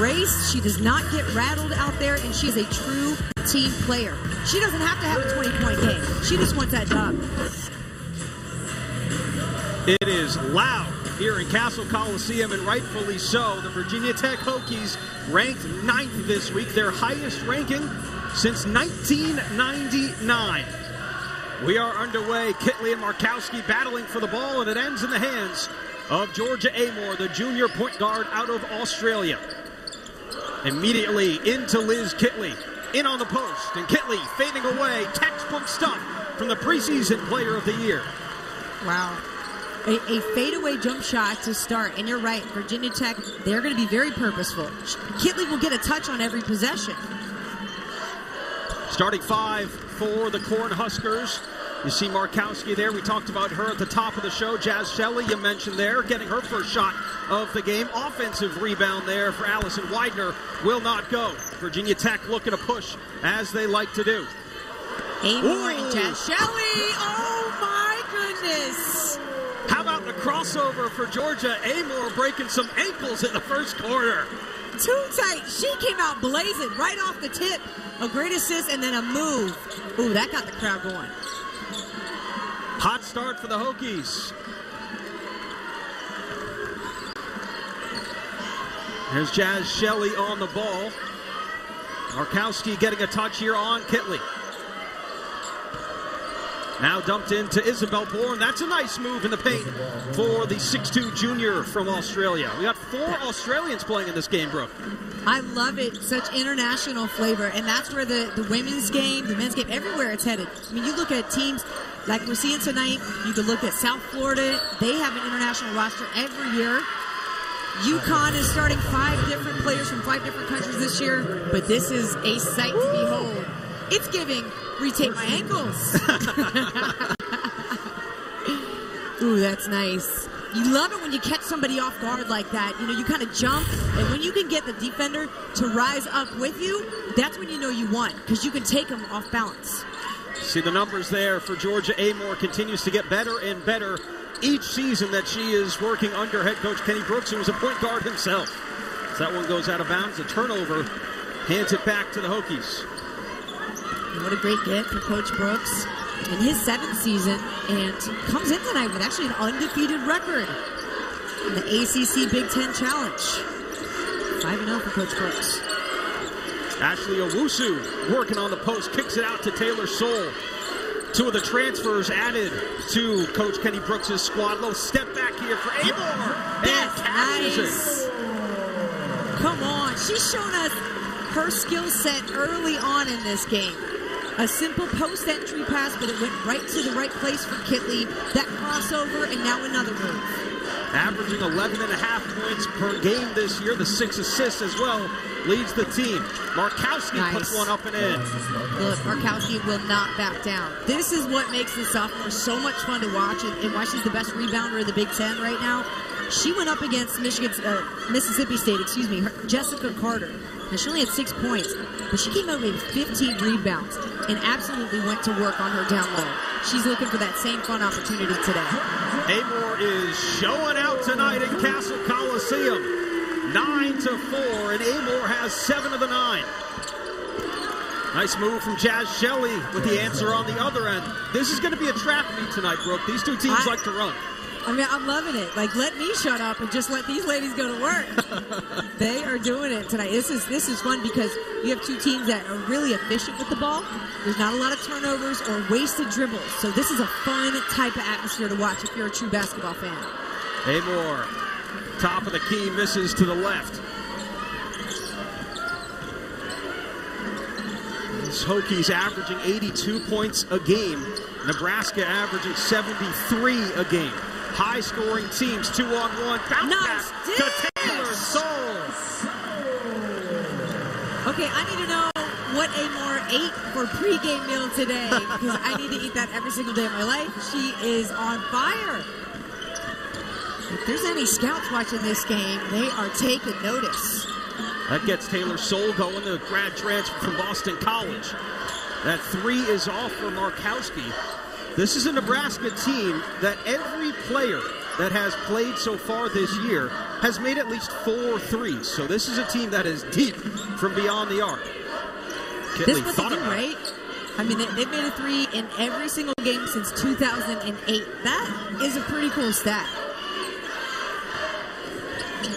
She does not get rattled out there, and she's a true team player. She doesn't have to have a 20 point game. She just wants that job. It is loud here in Cassell Coliseum, and rightfully so. The Virginia Tech Hokies ranked ninth this week, their highest ranking since 1999. We are underway. Kitley and Markowski battling for the ball, and it ends in the hands of Georgia Amoore, the junior point guard out of Australia. Immediately into Liz Kitley. In on the post, and Kitley fading away. Textbook stuff from the preseason player of the year. Wow. A, a fadeaway jump shot to start. And you're right, Virginia Tech, they're going to be very purposeful. Kitley will get a touch on every possession. Starting five for the Cornhuskers. You see Markowski there. We talked about her at the top of the show. Jaz Shelley, you mentioned there, getting her first shot of the game. Offensive rebound there for Allison Weidner will not go. Virginia Tech looking to push as they like to do. Amoore and Jaz Shelley. Oh my goodness. How about the crossover for Georgia? Amoore breaking some ankles in the first quarter. Too tight. She came out blazing right off the tip. A great assist and then a move. Ooh, that got the crowd going. Hot start for the Hokies. There's Jaz Shelley on the ball. Markowski getting a touch here on Kitley. Now dumped into Isabelle Bourne. That's a nice move in the paint for the 6'2 junior from Australia. We got four Australians playing in this game, Brooke. I love it. Such international flavor. And that's where the, the women's game, the men's game, everywhere it's headed. I mean, you look at teams like we're seeing tonight, you can look at South Florida. They have an international roster every year. UConn is starting five different players from five different countries this year, but this is a sight to behold. It's giving retake my ankles. Ooh, that's nice. You love it when you catch somebody off guard like that. You know, you kind of jump, and when you can get the defender to rise up with you, that's when you know you won, because you can take them off balance. See the numbers there for Georgia Amoore continues to get better and better each season that she is working under head coach Kenny Brooks, who was a point guard himself. As that one goes out of bounds, a turnover hands it back to the Hokies. What a great get for Coach Brooks in his seventh season and comes in tonight with actually an undefeated record in the ACC Big Ten Challenge. 5-0 for Coach Brooks. Ashley Owusu working on the post, kicks it out to Taylor Soule. Two of the transfers added to Coach Kenny Brooks' squad. little step back here for Amoore. That's nice. Come on. She's shown us her skill set early on in this game. A simple post entry pass, but it went right to the right place for Kitley. That crossover, and now another move. Averaging 11 and a half points per game this year. The six assists as well leads the team. Markowski nice. puts one up and in. Look, Markowski will not back down. This is what makes the sophomore so much fun to watch, and, why she's the best rebounder of the Big Ten right now. She went up against Michigan, uh, Mississippi State, excuse me, her, Jessica Carter. Now, she only had six points, but she came out with 15 rebounds and absolutely went to work on her down low. She's looking for that same fun opportunity today. Amoore is showing out tonight in Cassell Coliseum. Nine to four, and Amoore has seven of the nine. Nice move from Jaz Shelley with the answer on the other end. This is going to be a trap meet tonight, Brooke. These two teams I, like to run. I mean, I'm loving it. Like, let me shut up and just let these ladies go to work. they are doing it tonight. This is this is fun because you have two teams that are really efficient with the ball. There's not a lot of turnovers or wasted dribbles. So this is a fun type of atmosphere to watch if you're a true basketball fan. Amoore, top of the key, misses to the left. This Hokies averaging 82 points a game. Nebraska averaging 73 a game high scoring teams. Two on one. Bounce nice pass to Taylor Soule. Okay, I need to know what Amoore ate for pregame meal today because I need to eat that every single day of my life. She is on fire. If there's any scouts watching this game, they are taking notice. That gets Taylor Soule going, the grad transfer from Boston College. That three is off for Markowski. This is a Nebraska team that every player that has played so far this year has made at least four threes. So this is a team that is deep from beyond the arc. Kitley this is what they do, right? I mean, they, have made a three in every single game since 2008. That is a pretty cool stat.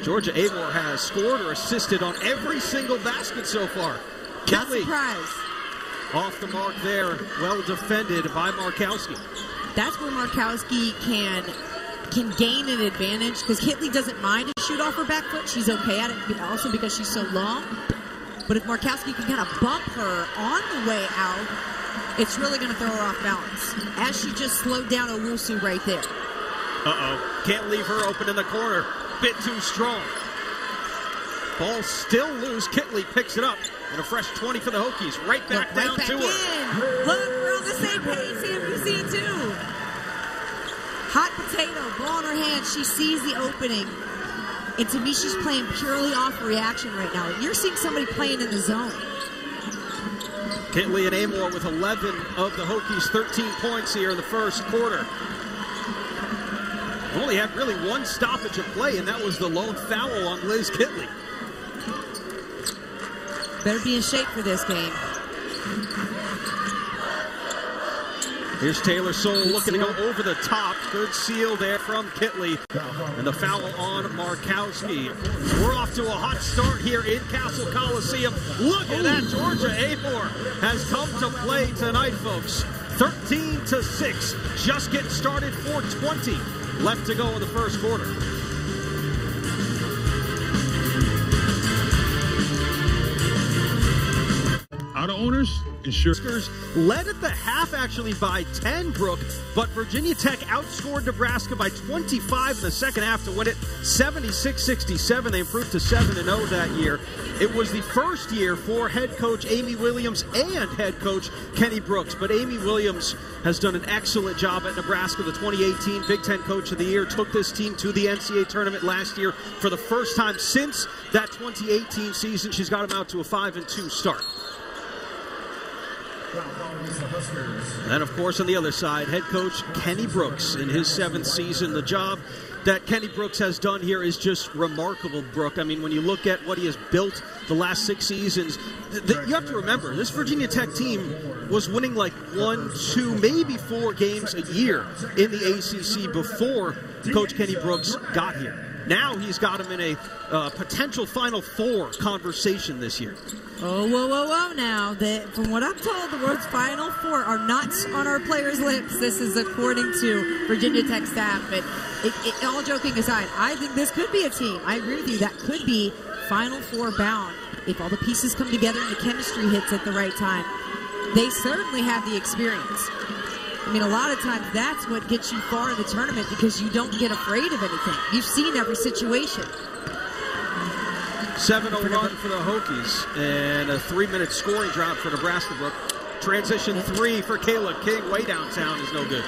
Georgia Amoore has scored or assisted on every single basket so far. Not surprised. Off the mark there, well defended by Markowski. That's where Markowski can can gain an advantage because Kitley doesn't mind to shoot off her back foot. She's okay at it, also because she's so long. But if Markowski can kind of bump her on the way out, it's really going to throw her off balance. As she just slowed down Owusu right there. Uh-oh. Can't leave her open in the corner. Bit too strong. Ball still loose. Kitley picks it up. And a fresh 20 for the Hokies. Right back Look, down back to in. her. Look, we're on the same page. Sam, you see too. Hot potato, ball in her hand. She sees the opening. And to me, she's playing purely off reaction right now. You're seeing somebody playing in the zone. Kitley and Amoore with 11 of the Hokies' 13 points here in the first quarter. Only had really one stoppage of play, and that was the lone foul on Liz Kitley. Better be in shape for this game. Here's Taylor Soule looking to go over the top. Good seal there from Kitley. And the foul on Markowski. We're off to a hot start here in Cassell Coliseum. Look at that. Georgia Amoore has come to play tonight, folks. 13 to 6. Just getting started 420 left to go in the first quarter. Owners, insurers. Led at the half actually by 10, Brooke, but Virginia Tech outscored Nebraska by 25 in the second half to win it 76-67. They improved to 7-0 that year. It was the first year for head coach Amy Williams and head coach Kenny Brooks, but Amy Williams has done an excellent job at Nebraska. The 2018 Big Ten Coach of the Year took this team to the NCAA tournament last year for the first time since that 2018 season. She's got them out to a 5 and 2 start. And of course, on the other side, head coach Kenny Brooks in his seventh season. The job that Kenny Brooks has done here is just remarkable, Brooke. I mean, when you look at what he has built the last six seasons, th- th- you have to remember this Virginia Tech team was winning like one, two, maybe four games a year in the ACC before Coach Kenny Brooks got here. Now he's got him in a uh, potential Final Four conversation this year. Oh, whoa, whoa, whoa! Now, from what I'm told, the words Final Four are not on our players' lips. This is according to Virginia Tech staff. But it, it, all joking aside, I think this could be a team. I agree with you. That could be Final Four bound if all the pieces come together and the chemistry hits at the right time. They certainly have the experience. I mean, a lot of times that's what gets you far in the tournament because you don't get afraid of anything. You've seen every situation. 7 0 run for the Hokies and a three minute scoring drought for Nebraska Brook. Transition three for Cayla King way downtown is no good.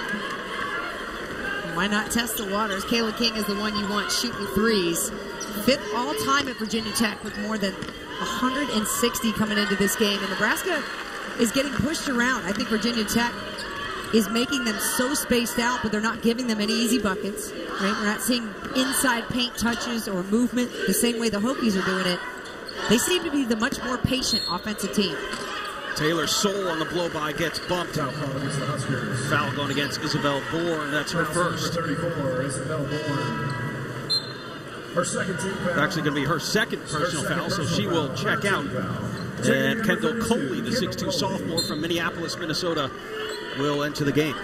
Why not test the waters? Cayla King is the one you want shooting threes. Fifth all time at Virginia Tech with more than 160 coming into this game. And Nebraska is getting pushed around. I think Virginia Tech is making them so spaced out, but they're not giving them any easy buckets. Right? We're not seeing inside paint touches or movement the same way the Hokies are doing it. They seem to be the much more patient offensive team. Taylor Soule on the blow by gets bumped. Foul going against Isabelle Bourne. That's her first. 34, Isabelle Bourne. Her second team foul. Actually, going to be her second personal foul, so she will check out. And Kendall Coley, the 6'2 sophomore from Minneapolis, Minnesota, will enter the game.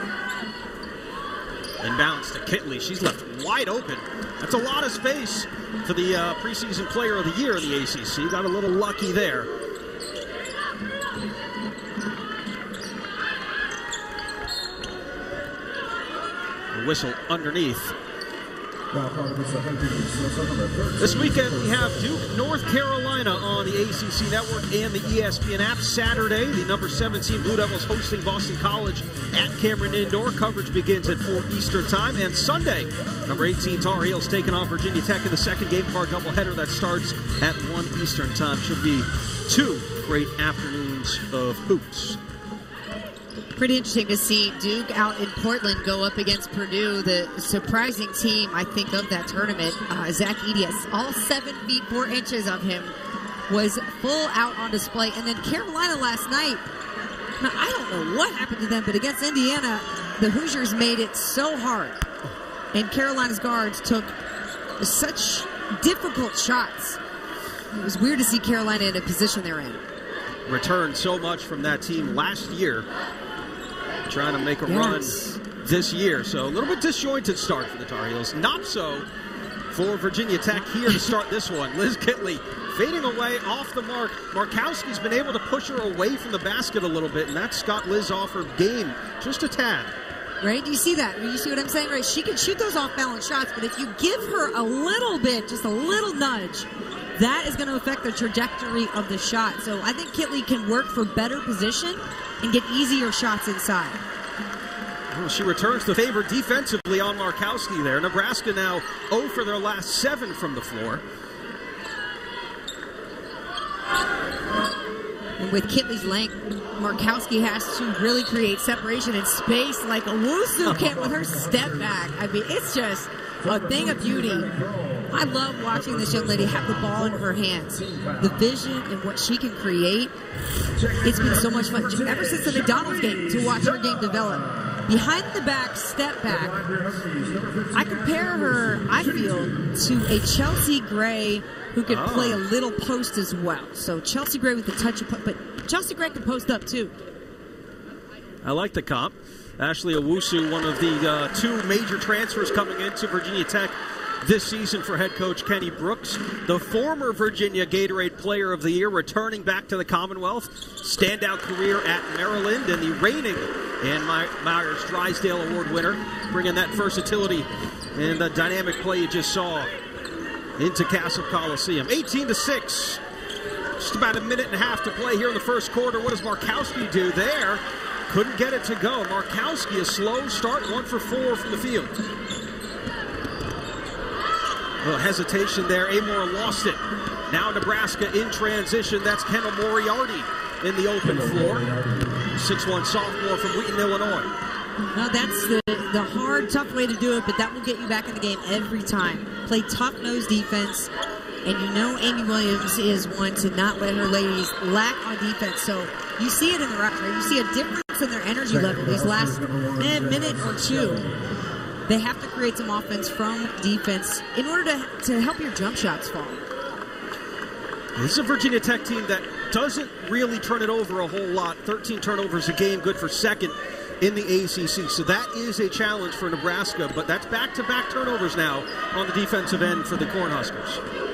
Inbounds to Kitley. She's left wide open. That's a lot of space for the uh, preseason player of the year in the ACC. Got a little lucky there. Whistle underneath this weekend we have Duke, North Carolina on the ACC Network and the ESPN app. Saturday, the number 17 Blue Devils hosting Boston College at Cameron Indoor. Coverage begins at 4 Eastern Time. And Sunday, number 18 Tar Heels taking on Virginia Tech in the second game of our doubleheader that starts at 1 Eastern Time. Should be two great afternoons of hoops. Pretty interesting to see Duke out in Portland go up against Purdue, the surprising team, I think, of that tournament. Uh, Zach Edey, all seven feet, four inches of him, was full out on display. And then Carolina last night, now, I don't know what happened to them, but against Indiana, the Hoosiers made it so hard. And Carolina's guards took such difficult shots. It was weird to see Carolina in a position they're in. Returned so much from that team last year, trying to make a Yes. run this year. So a little bit disjointed start for the Tar Heels. Not so for Virginia Tech here to start this one. Liz Kitley fading away off the mark. Markowski's been able to push her away from the basket a little bit, and that's got Liz off her game just a tad. Right? Do you see that? Do you see what I'm saying? Right? She can shoot those off balance shots, but if you give her a little bit, just a little nudge, that is going to affect the trajectory of the shot. So I think Kitley can work for better position and get easier shots inside. Well, she returns the favor defensively on Markowski there. Nebraska now 0 for their last seven from the floor. And with Kitley's length, Markowski has to really create separation and space like Owusu can with her step back. I mean, it's just a thing of beauty. I love watching this young lady have the ball in her hands. The vision and what she can create, it's been so much fun. Ever since the McDonald's game to watch her game develop. Behind the back, step back. I compare her, I feel, to a Chelsea Gray who can Oh. play a little post as well. So Chelsea Gray with the touch of, but Chelsea Gray can post up too. I like the comp. Ashley Owusu, one of the uh, two major transfers coming into Virginia Tech this season for head coach Kenny Brooks. The former Virginia Gatorade Player of the Year returning back to the Commonwealth. Standout career at Maryland and the reigning Ann My- Myers Drysdale Award winner, bringing that versatility and the dynamic play you just saw into Cassell Coliseum. 18 to 6. Just about a minute and a half to play here in the first quarter. What does Markowski do there? Couldn't get it to go. Markowski, a slow start, one for four from the field. A little hesitation there. Amoore lost it. Now Nebraska in transition. That's Kendall Moriarty in the open floor. 6'1 sophomore from Wheaton, Illinois. No, that's the, the hard, tough way to do it, but that will get you back in the game every time. Play tough nose defense, and you know Amy Williams is one to not let her ladies lack on defense. So you see it in the right, right? You see a difference in their energy level these last eh, minute or two. They have to create some offense from defense in order to, to help your jump shots fall. This is a Virginia Tech team that doesn't really turn it over a whole lot. 13 turnovers a game, good for second in the ACC. So that is a challenge for Nebraska, but that's back to back turnovers now on the defensive end for the Cornhuskers.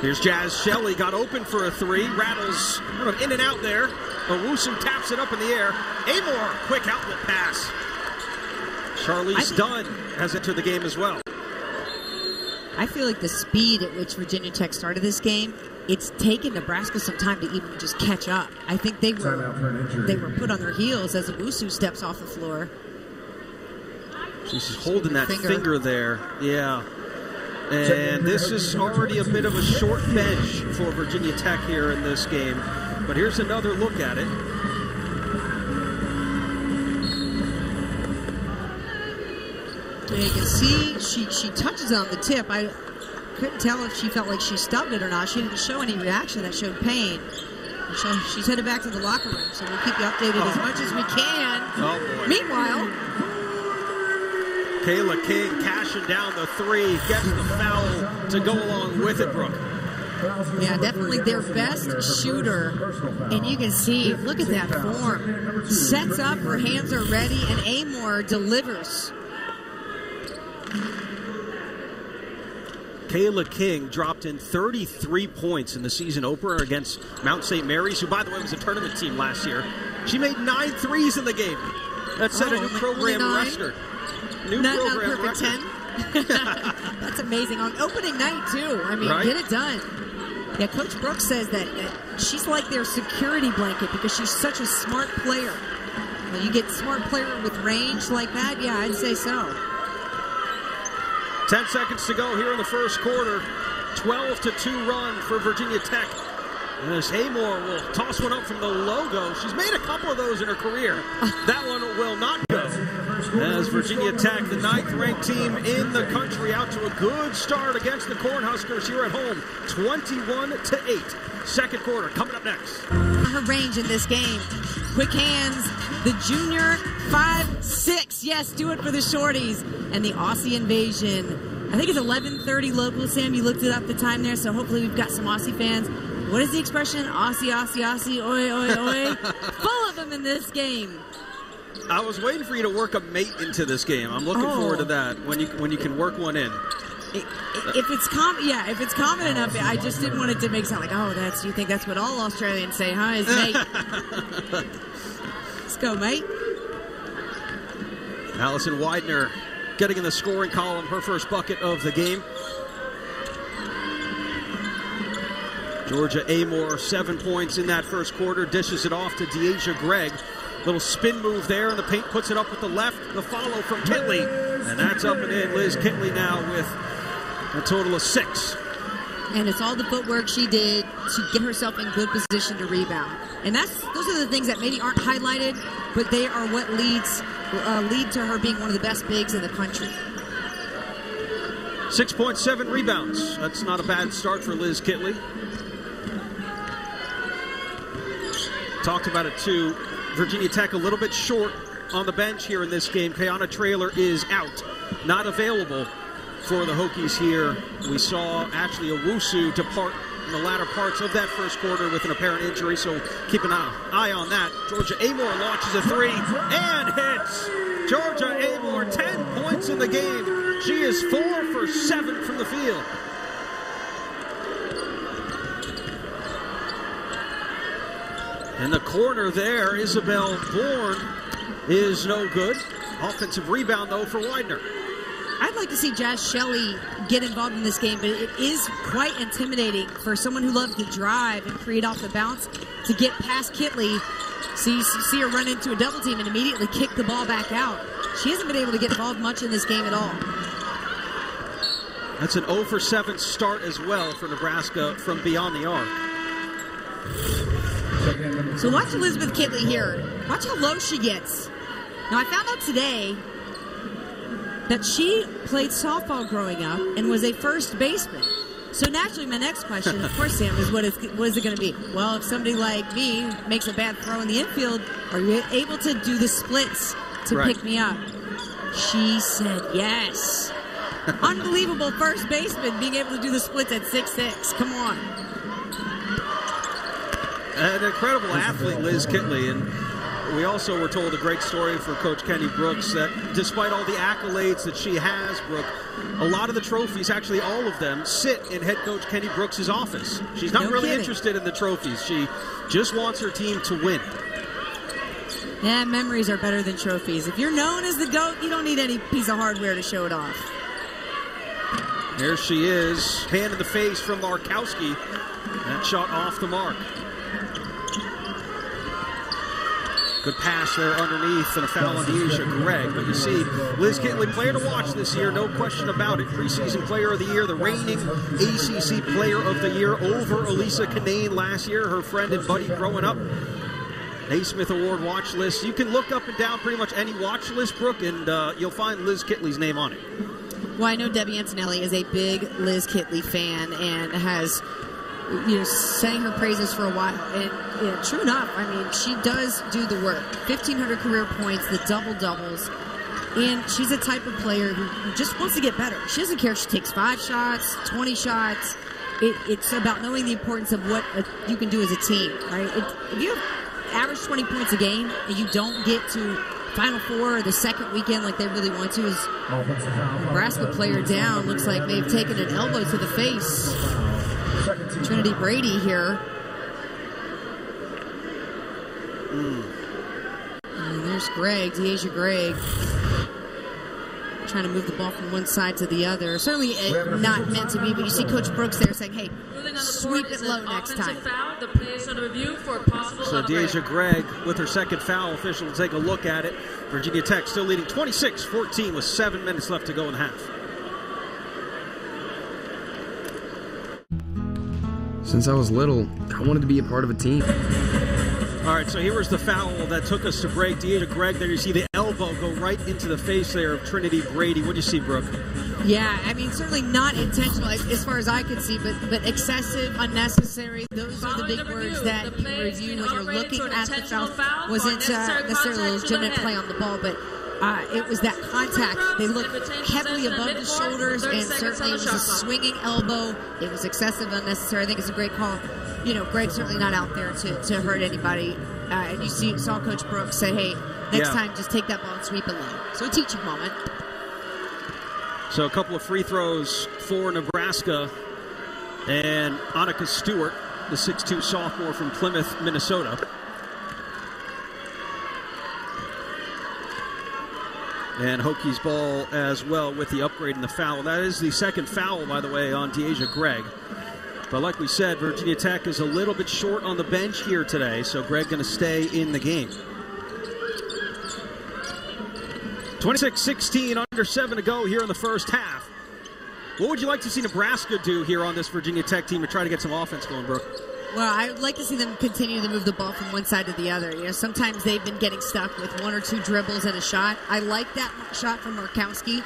Here's Jaz Shelley, got open for a three, rattles in and out there. Owusu taps it up in the air. Amoore, quick outlet pass. Charlise I- Dunn has entered the game as well. I feel like the speed at which Virginia Tech started this game, it's taken Nebraska some time to even just catch up. I think they were they were put on their heels as Owusu steps off the floor. She's holding that finger. Finger. there. Yeah. And this is already a bit of a short bench for Virginia Tech here in this game. But here's another look at it. And you can see she she touches on the tip. I couldn't tell if she felt like she stubbed it or not. She didn't show any reaction that showed pain. So she's headed back to the locker room. So we'll keep you updated as oh. much as we can. Oh, boy. Meanwhile, Cayla King cashing down the three, gets the foul to go along with it, Brooke. Yeah, definitely their best shooter. And you can see, look at that form. Sets up, her hands are ready, and Amoore delivers. Kayla King dropped in 33 points in the season opener against Mount St. Mary's, who, by the way, was a tournament team last year. She made nine threes in the game. That set Oh, a new program record. New Not, not a perfect record. 10. That's amazing. On opening night, too. I mean, Right? get it done. Yeah, Coach Brooks says that she's like their security blanket because she's such a smart player. When you get smart player with range like that, yeah, I'd say so. 10 seconds to go here in the first quarter. 12 to 2 run for Virginia Tech. As Amoore will toss one up from the logo. She's made a couple of those in her career. That one will not go. As Virginia Tech, the ninth ranked team in the country, out to a good start against the Cornhuskers here at home, 21 to 8. Second quarter coming up next. Her range in this game. Quick hands, the junior, five, six. Yes, do it for the shorties. And the Aussie invasion. I think it's 11:30 local. Sam, you looked it up the time there, so hopefully we've got some Aussie fans. What is the expression? Aussie, Aussie, Aussie, oi, oi, oi. Full of them in this game. I was waiting for you to work a mate into this game. I'm looking Oh. forward to oh. that when you when you can work one in. If it's com, yeah, if it's common enough, I just didn't want it to make sound like, oh, that's you think that's what all Australians say, huh? Is mate. Let's go, mate. Allison Weidner getting in the scoring column, her first bucket of the game. Georgia Amoore, seven points in that first quarter, dishes it off to D'asia Gregg. Little spin move there, and the paint puts it up with the left. The follow from Kitley, and that's up and in. Liz Kitley now with a total of six. And it's all the footwork she did to get herself in good position to rebound. And that's those are the things that maybe aren't highlighted, but they are what leads uh, lead to her being one of the best bigs in the country. 6.7 rebounds. That's not a bad start for Liz Kitley. Talked about it too. Virginia Tech a little bit short on the bench here in this game. Kayana Traylor is out, not available for the Hokies here. We saw Ashley Owusu depart in the latter parts of that first quarter with an apparent injury, so keep an eye on that. Georgia Amoore launches a three and hits. Georgia Amoore, 10 points in the game. She is four for seven from the field. In the corner there, Isabelle Bourne is no good. Offensive rebound, though, for Weidner. I'd like to see Jaz Shelley get involved in this game, but it is quite intimidating for someone who loves to drive and create off the bounce to get past Kitley. See, see her run into a double team and immediately kick the ball back out. She hasn't been able to get involved much in this game at all. That's an 0 for 7 start as well for Nebraska from beyond the arc. So watch Elizabeth Kitley here. Watch how low she gets. Now I found out today that she played softball growing up and was a first baseman. So naturally, my next question, of course, Sam, is what is what is it going to be? Well, if somebody like me makes a bad throw in the infield, are you able to do the splits to Right. pick me up? She said yes. Unbelievable first baseman being able to do the splits at six six. Come on. An incredible athlete, Liz Kitley. And we also were told a great story for Coach Kenny Brooks that despite all the accolades that she has, Brooke, a lot of the trophies, actually all of them, sit in head coach Kenny Brooks' office. She's not No really kidding. interested in the trophies. She just wants her team to win. Yeah, memories are better than trophies. If you're known as the GOAT, you don't need any piece of hardware to show it off. There she is, hand in the face from Markowski. That shot off the mark. Good pass there underneath and a foul on Deisha Gregg. But you see, Liz Kitley, player to watch this year, no question about it. Preseason player of the year, the reigning ACC player of the year over Elissa Cunane last year, her friend and buddy growing up. Naismith Award watch list. You can look up and down pretty much any watch list, Brooke, and uh, you'll find Liz Kitley's name on it. Well, I know Debbie Antonelli is a big Liz Kitley fan and has, you know, sang her praises for a while. And yeah, true enough, I mean, she does do the work. 1,500 career points, the double doubles. And she's a type of player who just wants to get better. She doesn't care if she takes five shots, 20 shots. It, it's about knowing the importance of what uh you can do as a team, right? It, if you average 20 points a game and you don't get to Final Four or the second weekend like they really want to, is Nebraska player down. Looks like they've taken an elbow to the face. Trinity Brady here. And there's Gregg, D'asia Gregg. Trying to move the ball from one side to the other. Certainly uh, not meant to be, but you see Coach Brooks there saying, hey, Moving on the sweep board it is low next time. Foul. The play is under review for a possible So upgrade. D'asia Gregg with her second foul. Official will take a look at it. Virginia Tech still leading 26-14 with seven minutes left to go in the half. Since I was little, I wanted to be a part of a team. All right, so here was the foul that took us to break. Deja Gregg, there you see the elbow go right into the face there of Trinity Brady. What do you see, Brooke? Yeah, I mean, certainly not intentional as, as far as I can see, but but excessive, unnecessary. Those are the big words that you review when you're looking at the foul. Wasn't uh, necessarily a legitimate play on the ball, but uh, it was that contact. They looked heavily above the shoulders, and certainly it was a swinging elbow. It was excessive, unnecessary. I think it's a great call. You know, Gregg's certainly not out there to, to hurt anybody. Uh, and you see, saw Coach Brooks say, hey, next Yeah. time just take that ball and sweep it low. So a teaching moment. So a couple of free throws for Nebraska. And Annika Stewart, the 6'2 sophomore from Plymouth, Minnesota. And Hokies ball as well with the upgrade in the foul. That is the second foul, by the way, on Deja Gregg. But like we said, Virginia Tech is a little bit short on the bench here today, so Gregg going to stay in the game. 26-16, under seven to go here in the first half. What would you like to see Nebraska do here on this Virginia Tech team to try to get some offense going, Brooke? Well, I would like to see them continue to move the ball from one side to the other. You know, sometimes they've been getting stuck with one or two dribbles and a shot. I like that shot from Markowski.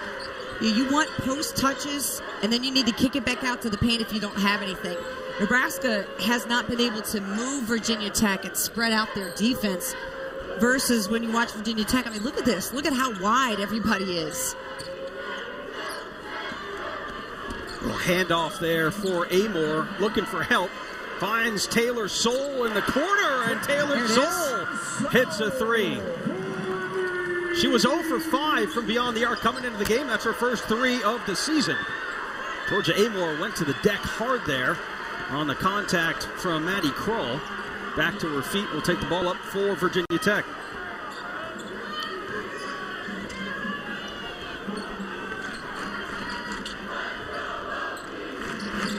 You, want post touches, and then you need to kick it back out to the paint if you don't have anything. Nebraska has not been able to move Virginia Tech and spread out their defense. Versus when you watch Virginia Tech, I mean, look at this. Look at how wide everybody is. Little handoff there for Amoore, looking for help. Finds Taylor Soule in the corner, and Taylor Soule hits a three. She was 0 for 5 from beyond the arc coming into the game. That's her first three of the season. Georgia Amoore went to the deck hard there on the contact from Maddie Krull. Back to her feet. will take the ball up for Virginia Tech.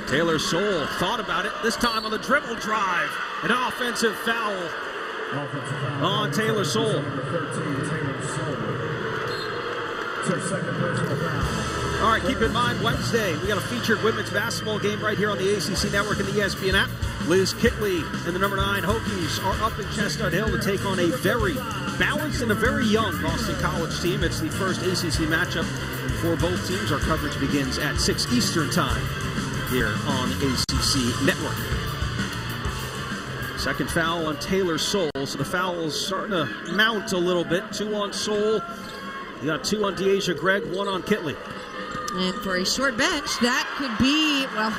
Taylor Soule thought about it, this time on the dribble drive. An offensive foul on Taylor Soule. All right, keep in mind, Wednesday, we got a featured women's basketball game right here on the ACC Network and the ESPN app. Liz Kitley and the number nine Hokies are up in Chestnut Hill to take on a very balanced and a very young Boston College team. It's the first ACC matchup for both teams. Our coverage begins at 6 Eastern Time here on ACC Network. Second foul on Taylor Soule, so the foul's starting to mount a little bit. Two on Soule. You got two on D'asia Gregg, one on Kitley. And for a short bench, that could be well.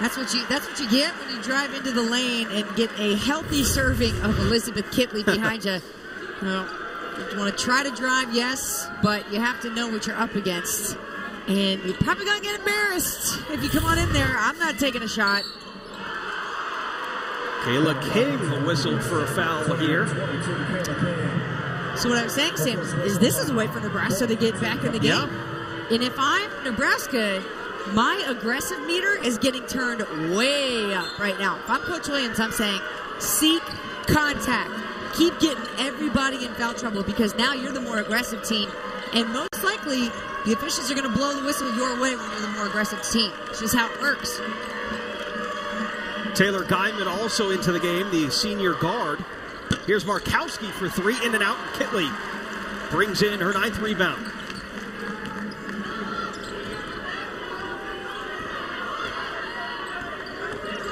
That's what you that's what you get when you drive into the lane and get a healthy serving of Elizabeth Kitley behind you. You, know, you want to try to drive, yes, but you have to know what you're up against. And you're probably gonna get embarrassed if you come on in there. I'm not taking a shot. Cayla King whistled for a foul here. So what I'm saying, Sam, is this is a way for Nebraska to get back in the game. Yeah. And if I'm Nebraska, my aggressive meter is getting turned way up right now. If I'm Coach Williams, I'm saying seek contact. Keep getting everybody in foul trouble because now you're the more aggressive team. And most likely, the officials are going to blow the whistle your way when you're the more aggressive team. It's just how it works. Taylor Guyman also into the game, the senior guard. Here's Markowski for three, in and out. Kitley brings in her ninth rebound.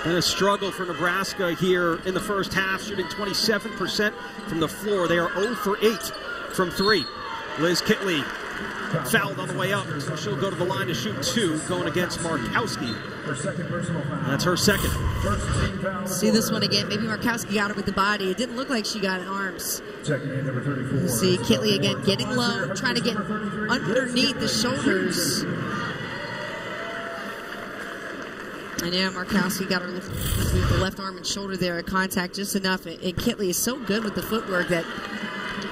And a struggle for Nebraska here in the first half, shooting 27% from the floor. They are 0 for 8 from three. Liz Kitley fouled on the way up, so she'll go to the line to shoot two, going against Markowski. That's her second. See this one again. Maybe Markowski got it with the body. It didn't look like she got arms. See Kitley again getting low, trying to get underneath the shoulders. And yeah, Markowski got her with the left arm and shoulder there at contact just enough. And Kitley is so good with the footwork that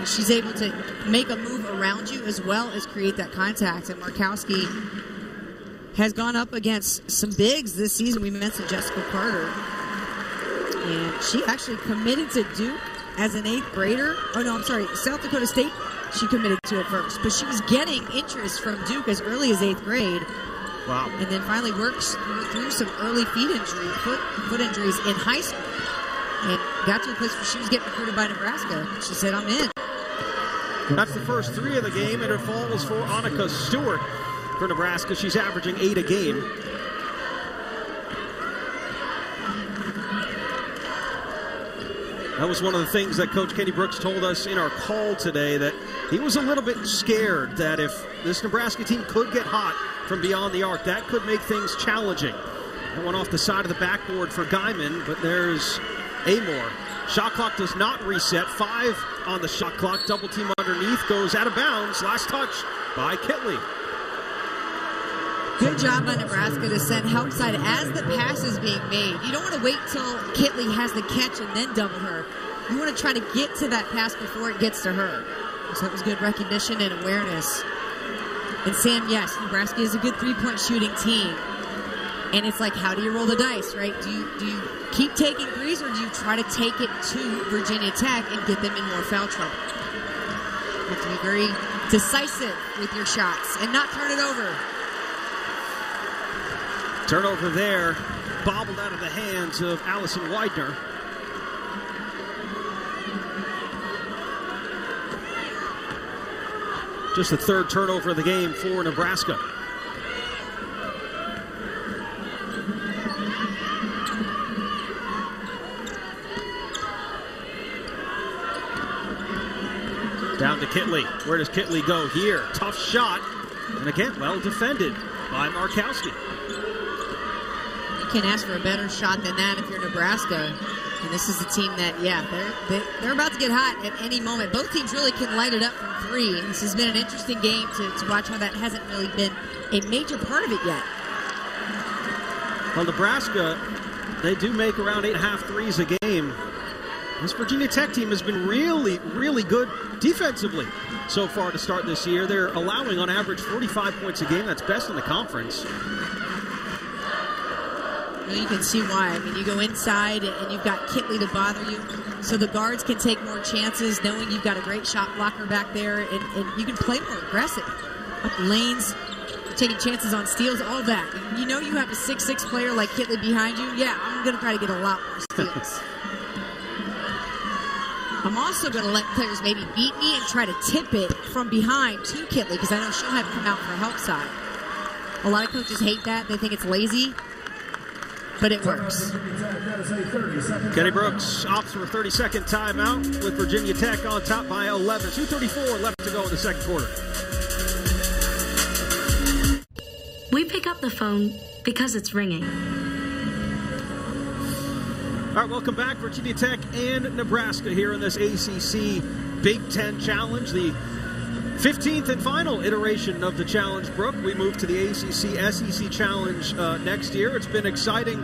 she's able to make a move around you as well as create that contact. And Markowski has gone up against some bigs this season. We mentioned Jessica Carter. And she actually committed to Duke as an eighth grader. Oh, no, I'm sorry. South Dakota State, she committed to it first. But she was getting interest from Duke as early as eighth grade. Wow. And then finally works through some early feet injury, foot, foot injuries in high school. And got to a place where she was getting recruited by Nebraska. She said, I'm in. That's the first three of the game, and it falls for Annika Stewart for Nebraska. She's averaging eight a game. That was one of the things that Coach Kenny Brooks told us in our call today that he was a little bit scared that if this Nebraska team could get hot from beyond the arc, that could make things challenging. That went off the side of the backboard for Guyman, but there's Amoore. Shot clock does not reset. Five on the shot clock. Double team underneath goes out of bounds. Last touch by Kitley. Good job by Nebraska to send help side as the pass is being made. You don't want to wait till Kitley has the catch and then double her. You want to try to get to that pass before it gets to her. So it was good recognition and awareness. And Sam, yes, Nebraska is a good three-point shooting team. And it's like, how do you roll the dice, right? Do you do you keep taking threes or do you try to take it to Virginia Tech and get them in more foul trouble? You have to be very decisive with your shots and not turn it over. Turnover there, bobbled out of the hands of Allison Weidner. Just the third turnover of the game for Nebraska. Kitley. Where does Kitley go here? Tough shot. And again, well defended by Markowski. You can't ask for a better shot than that if you're Nebraska. And this is a team that, yeah, they're, they, they're about to get hot at any moment. Both teams really can light it up from three. This has been an interesting game to, to watch how that hasn't really been a major part of it yet. Well, Nebraska, they do make around eight half threes a game. This Virginia Tech team has been really, really good defensively so far to start this year. They're allowing on average 45 points a game. That's best in the conference. Well, you can see why. I mean, you go inside and you've got Kitley to bother you, so the guards can take more chances, knowing you've got a great shot blocker back there, and, and you can play more aggressive. Up lanes, taking chances on steals, all that. You know you have a six-six player like Kitley behind you. Yeah, I'm going to try to get a lot more steals. I'm also going to let players maybe beat me and try to tip it from behind to Kitley because I know she'll have to come out for a help side. A lot of coaches hate that. They think it's lazy, but it works. Kenny Brooks opts for a 30 second timeout with Virginia Tech on top by 11. 2.34 left to go in the second quarter. We pick up the phone because it's ringing. All right, welcome back, Virginia Tech and Nebraska here in this ACC Big Ten Challenge, the 15th and final iteration of the Challenge, Brooke. We move to the ACC SEC Challenge uh, next year. It's been exciting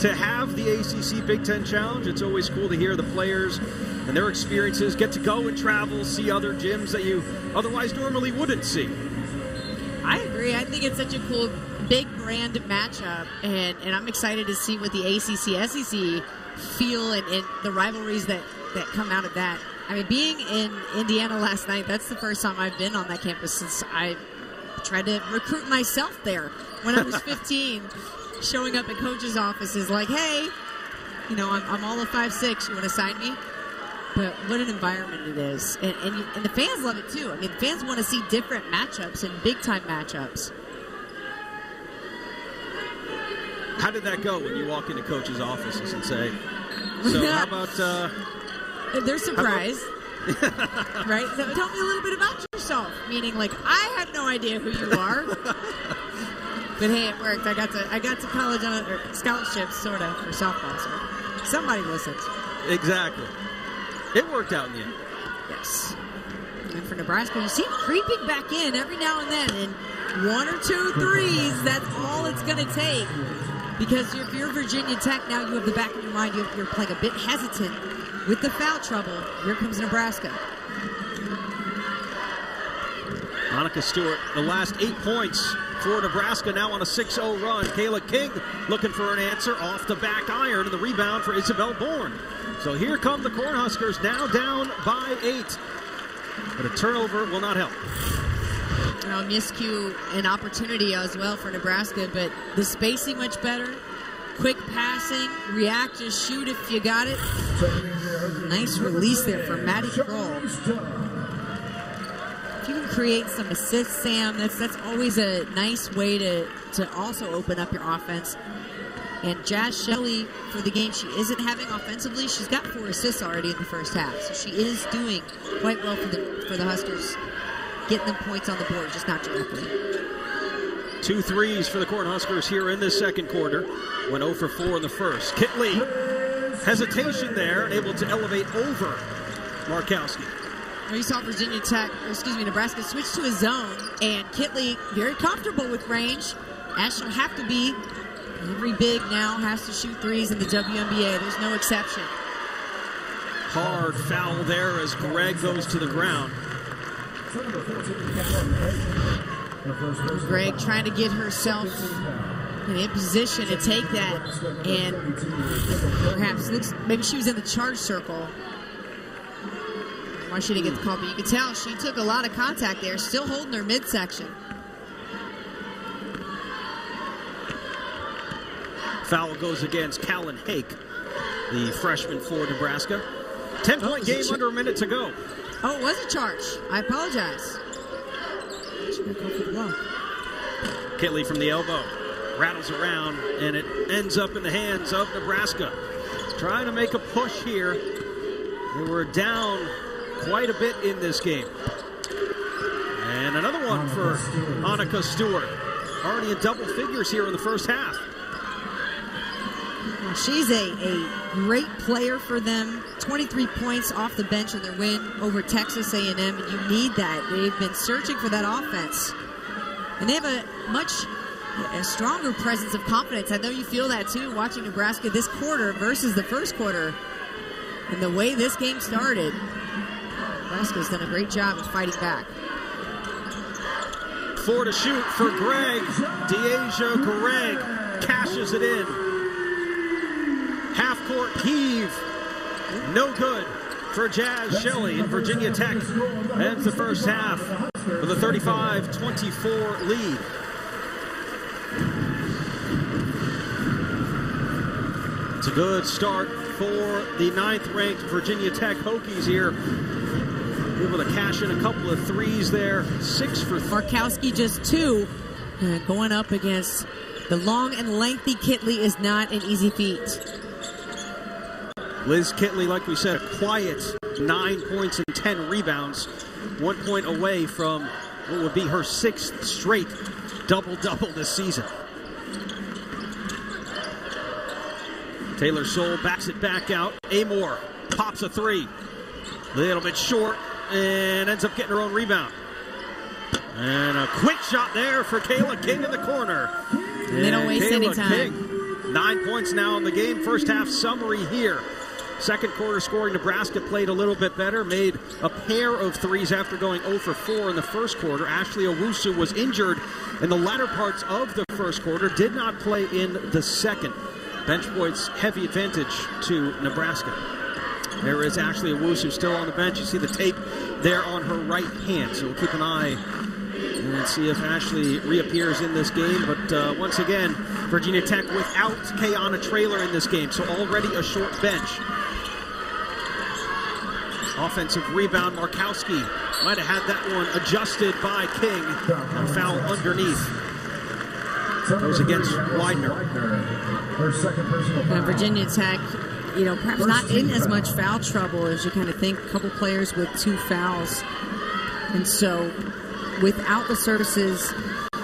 to have the ACC Big Ten Challenge. It's always cool to hear the players and their experiences, get to go and travel, see other gyms that you otherwise normally wouldn't see. I agree. I think it's such a cool, big brand matchup, and, and I'm excited to see what the ACC SEC feel and, and the rivalries that, that come out of that. I mean, being in Indiana last night, that's the first time I've been on that campus since I tried to recruit myself there when I was 15. showing up at coaches' offices like, hey, you know, I'm, I'm all of five six. You want to sign me? But what an environment it is, and and, and the fans love it too. I mean, fans want to see different matchups and big time matchups. How did that go when you walk into coaches' offices and say, "So how about?" Uh, They're surprised. right? So tell me a little bit about yourself. Meaning, like, I had no idea who you are. but hey, it worked. I got to I got to college on a or scholarship, sort of, for softball. So somebody listens. exactly. It worked out in the end. Yes. And for Nebraska, you see him creeping back in every now and then, and one or two threes. That's all it's going to take. Because if you're Virginia Tech, now you have the back of your mind. You're, playing a bit hesitant with the foul trouble. Here comes Nebraska. Monica Stewart, the last eight points for Nebraska, now on a 6-0 run. Cayla King looking for an answer off the back iron, and the rebound for Isabelle Bourne. So here come the Cornhuskers, now down by eight. But a turnover will not help. How miscue an opportunity as well for Nebraska, but the spacing much better. Quick passing, react, just shoot if you got it. Nice release there from Maddie Krull. If you can create some assists, Sam, that's that's always a nice way to, to also open up your offense. And Jaz Shelley, for the game she isn't having offensively, she's got four assists already in the first half. So she is doing quite well for the for the Huskers, getting them points on the board, just not directly. Two threes for the Cornhuskers here in this second quarter. Went 0 for 4 in the first. Kitley, hesitation there, able to elevate over Markowski. We saw Virginia Tech, excuse me, Nebraska switch to a zone, and Kitley very comfortable with range. As she'll have to be. Every big now has to shoot threes in the WNBA. There's no exception. Hard foul there as Gregg goes to the ground. Gregg trying to get herself in position to take that, and perhaps looks maybe she was in the charge circle. Why she didn't get the call, but you can tell she took a lot of contact there, still holding her midsection. Foul goes against Callin Hake, the freshman for Nebraska. 10 point game under a minute to go. Oh, it was a charge. I apologize. Kitley from the elbow rattles around, and it ends up in the hands of Nebraska. Trying to make a push here. They were down quite a bit in this game. And another one for Annika Stewart. Already in double figures here in the first half. She's a, a great player for them. 23 points off the bench in their win over Texas A&M, and you need that. They've been searching for that offense. And they have a much a stronger presence of confidence. I know you feel that too, watching Nebraska this quarter versus the first quarter. And the way this game started, Nebraska's done a great job of fighting back. Four to shoot for Gregg. D'asia Gregg cashes it in. Court heave. No good for Jaz Shelley in Virginia Tech. Ends the first half with a 35 24 lead. It's a good start for the ninth ranked Virginia Tech Hokies here. Able to cash in a couple of threes there. Six for th- Markowski just two. And going up against the long and lengthy Kitley is not an easy feat. Liz Kitley, like we said, quiet nine points and 10 rebounds. One point away from what would be her sixth straight double double this season. Taylor Soule backs it back out. Amoore pops a three. A little bit short and ends up getting her own rebound. And a quick shot there for Cayla King in the corner. They don't waste Cayla any time. King, nine points now in the game. First half summary here. Second quarter scoring, Nebraska played a little bit better, made a pair of threes after going 0 for 4 in the first quarter. Ashley Owusu was injured in the latter parts of the first quarter, did not play in the second. Bench points heavy advantage to Nebraska. There is Ashley Owusu still on the bench. You see the tape there on her right hand, so we'll keep an eye and see if Ashley reappears in this game. But uh, once again, Virginia Tech without Kayana Traylor in this game, so already a short bench. Offensive rebound, Markowski might have had that one adjusted by King. A foul underneath. Goes against Weidner. Her second personal And Virginia Tech, you know, perhaps not in as much foul trouble as you kind of think. A couple players with two fouls. And so, without the services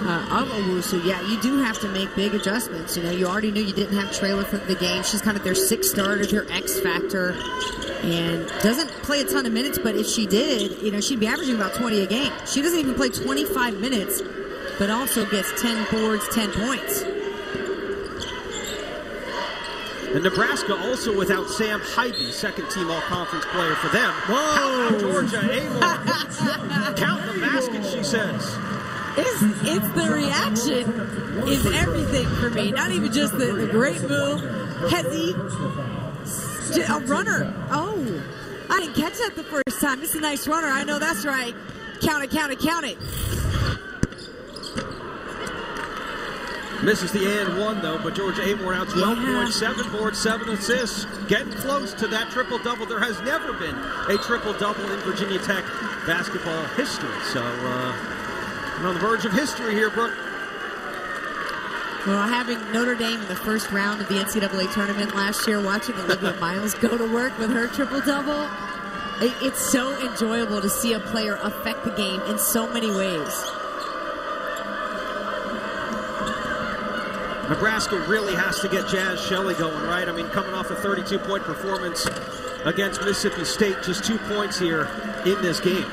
uh, of Owusu, yeah, you do have to make big adjustments. You know, you already knew you didn't have Traylor for the game. She's kind of their sixth starter, their X factor, and doesn't play a ton of minutes. But if she did, you know, she'd be averaging about 20 a game. She doesn't even play 25 minutes, but also gets 10 boards, 10 points. And Nebraska also without Sam Haiby, second team all conference player for them. Whoa. Georgia Amoore. Count the basket, she says. It's, it's the reaction is everything for me. Not even just the, the great move. Hezzy, a runner. Oh, I didn't catch that the first time. It's a nice runner. I know that's right. Count it, count it, count it. Misses the and one though, but George Amoore now 12 points, seven boards, seven assists, getting close to that triple double. There has never been a triple double in Virginia Tech basketball history. So uh, we're on the verge of history here, Brooke. Well, having Notre Dame in the first round of the NCAA tournament last year, watching Olivia Miles go to work with her triple double, it, it's so enjoyable to see a player affect the game in so many ways. Nebraska really has to get Jaz Shelley going, right? I mean, coming off a 32 point performance against Mississippi State, just two points here in this game.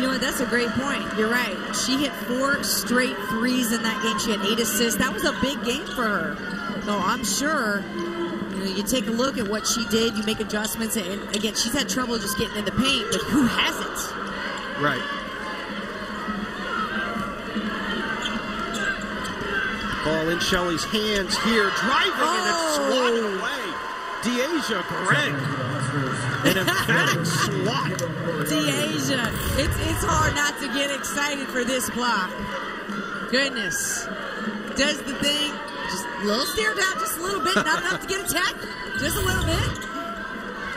You know what? That's a great point. You're right. She hit four straight threes in that game. She had eight assists. That was a big game for her. So I'm sure you, know, you take a look at what she did, you make adjustments, and again, she's had trouble just getting in the paint, but who hasn't? Right. Ball in Shelley's hands here, driving and it's oh, swatted away. D'asia Gregg. An emphatic swat. D'asia. It's, it's hard not to get excited for this block. Goodness. Does the thing. Just a little stare down, just a little bit. Not enough to get attacked. Just a little bit.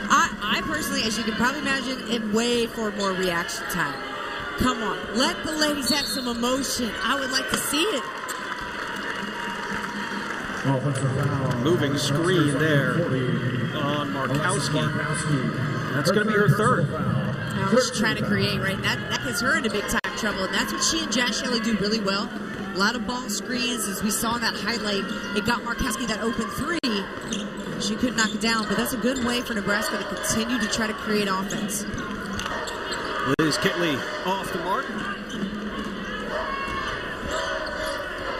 I, I personally, as you can probably imagine, am way for more reaction time. Come on. Let the ladies have some emotion. I would like to see it. Moving screen there on Markowski. That's going to be her third. Now, she's trying to create, right? That, that gets her into big time trouble, and that's what she and Jaz Shelley do really well. A lot of ball screens, as we saw in that highlight. It got Markowski that open three. She couldn't knock it down, but that's a good way for Nebraska to continue to try to create offense. Liz Kitley off the mark.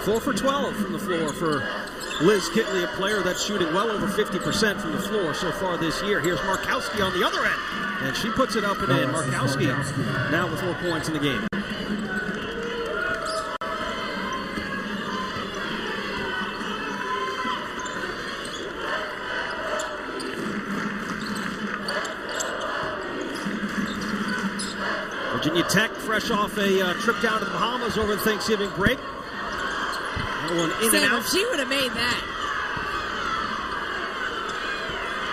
Four for 12 from the floor for Liz Kitley, a player that's shooting well over 50% from the floor so far this year. Here's Markowski on the other end, and she puts it up and in. Markowski now with four points in the game. Virginia Tech, fresh off a uh, trip down to the Bahamas over the Thanksgiving break. In Sam, and out. if she would have made that,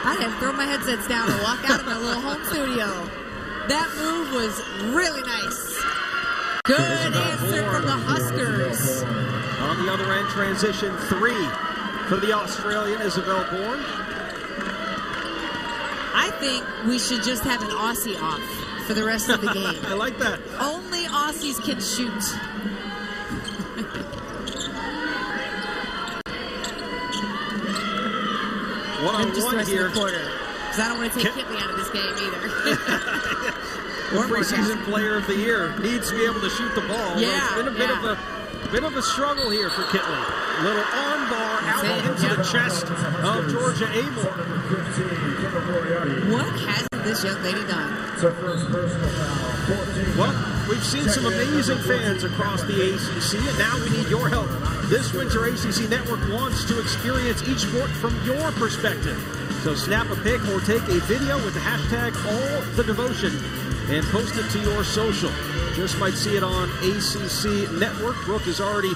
I'd have thrown my headsets down and walk out of my little home studio. That move was really nice. Good answer from the Huskers. On the other end, transition three for the Australian Isabelle Bourne. I think we should just have an Aussie off for the rest of the game. I like that. Only Aussies can shoot. One on just the one rest here. the quarter. Because I don't want to take Kip- Kitley out of this game either. The Or preseason player of the year needs to be able to shoot the ball. Yeah, it's been a bit yeah. of a bit of a struggle here for Kitley. A little arm bar out That's it. into Yep. the chest of Georgia Amoore. what hasn't this young lady done? Well, we've seen some amazing fans across the ACC, and now we need your help. This winter, ACC Network wants to experience each sport from your perspective. So snap a pic or take a video with the hashtag All the Devotion and post it to your social. Just might see it on ACC Network. Brooke has already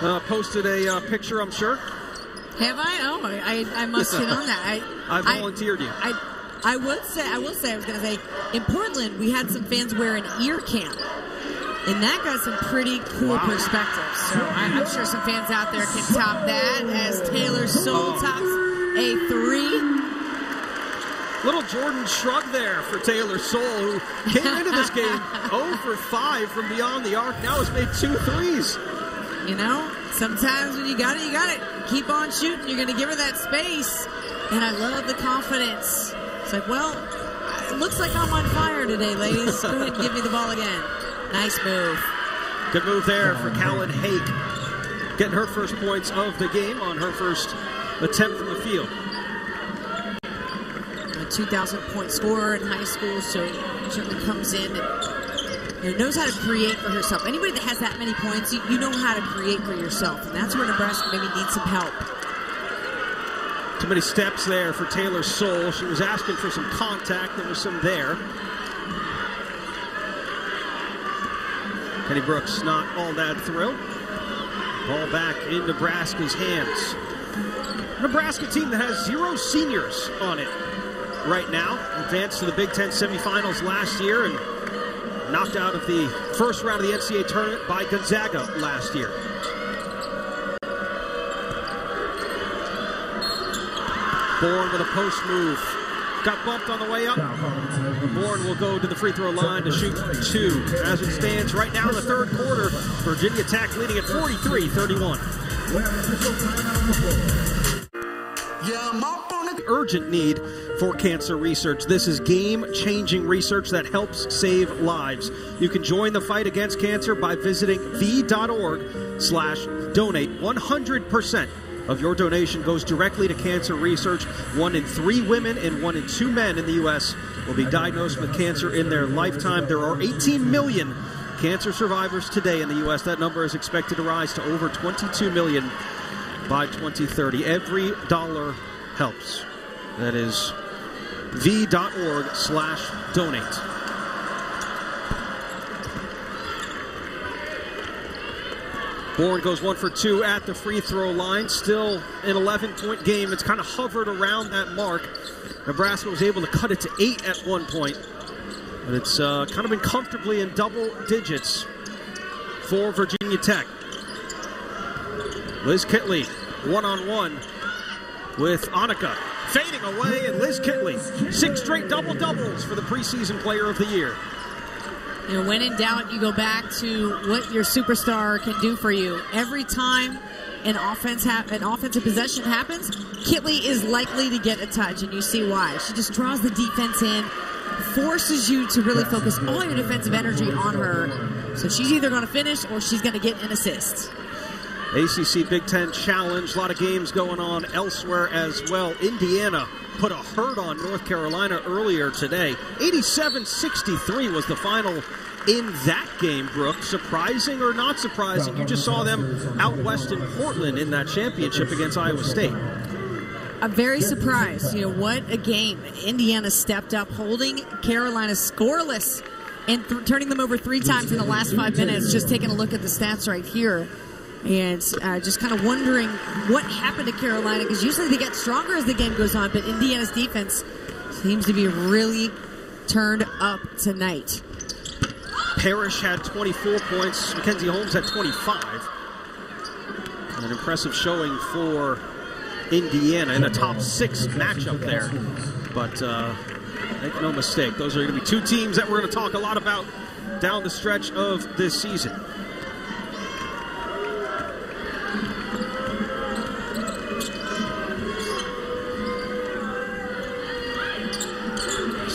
uh, posted a uh, picture, I'm sure. Have I? Oh, I, I, I must get on that. I, I volunteered you. I, I would say, I will say, I was going to say, in Portland, we had some fans wear an ear cam. And that got some pretty cool Wow. perspectives. So I, I'm sure some fans out there can top that as Taylor Soule tops a three. Little Jordan shrug there for Taylor Soule, who came into this game 0 for 5 from beyond the arc. Now has made two threes. You know, sometimes when you got it, you got it. Keep on shooting. You're going to give her that space. And I love the confidence. It's like, well, it looks like I'm on fire today, ladies. Go ahead and give me the ball again. Nice move. Good move there for Callin Hake. Getting her first points of the game on her first attempt from the field. A 2,000 point scorer in high school, so certainly comes in and you know, knows how to create for herself. Anybody that has that many points, you, you know how to create for yourself. And that's where Nebraska maybe needs some help. Too many steps there for Taylor Soule. She was asking for some contact. There was some there. Kenny Brooks not all that thrilled. Ball back in Nebraska's hands. Nebraska team that has zero seniors on it right now. Advanced to the Big Ten semifinals last year and knocked out of the first round of the NCAA tournament by Gonzaga last year. Bourne with a post move. Got bumped on the way up. Bourne will go to the free throw line to shoot two. As it stands right now in the third quarter, Virginia Tech leading at 43 31. Urgent need for cancer research. This is game changing research that helps save lives. You can join the fight against cancer by visiting v.org slash donate 100% of your donation goes directly to cancer research. One in three women and one in two men in the U.S. will be diagnosed with cancer in their lifetime. There are 18 million cancer survivors today in the U.S. That number is expected to rise to over 22 million by 2030. Every dollar helps. That is v.org slash donate. Bourne goes one for two at the free throw line. Still an 11 point game. It's kind of hovered around that mark. Nebraska was able to cut it to eight at one point, but it's uh, kind of been comfortably in double digits for Virginia Tech. Liz Kitley, one on one with Annika. Fading away, and Liz Kitley, six straight double doubles for the preseason player of the year. You know, when in doubt, you go back to what your superstar can do for you. Every time an offense ha- an offensive possession happens, Kitley is likely to get a touch, and you see why. She just draws the defense in, forces you to really focus all your defensive energy on her. So she's either going to finish or she's going to get an assist. ACC Big Ten Challenge. A lot of games going on elsewhere as well. Indiana put a hurt on North Carolina earlier today. 87 63 was the final in that game, Brooke. Surprising or not surprising? You just saw them out west in Portland in that championship against Iowa State. I'm very surprised. You know, what a game. Indiana stepped up, holding Carolina scoreless and th- turning them over three times in the last five minutes. Just taking a look at the stats right here. And uh, just kind of wondering what happened to Carolina because usually they get stronger as the game goes on, but Indiana's defense seems to be really turned up tonight. Parrish had 24 points. Mackenzie Holmes had 25. An impressive showing for Indiana in a top six matchup there. But uh, make no mistake, those are going to be two teams that we're going to talk a lot about down the stretch of this season.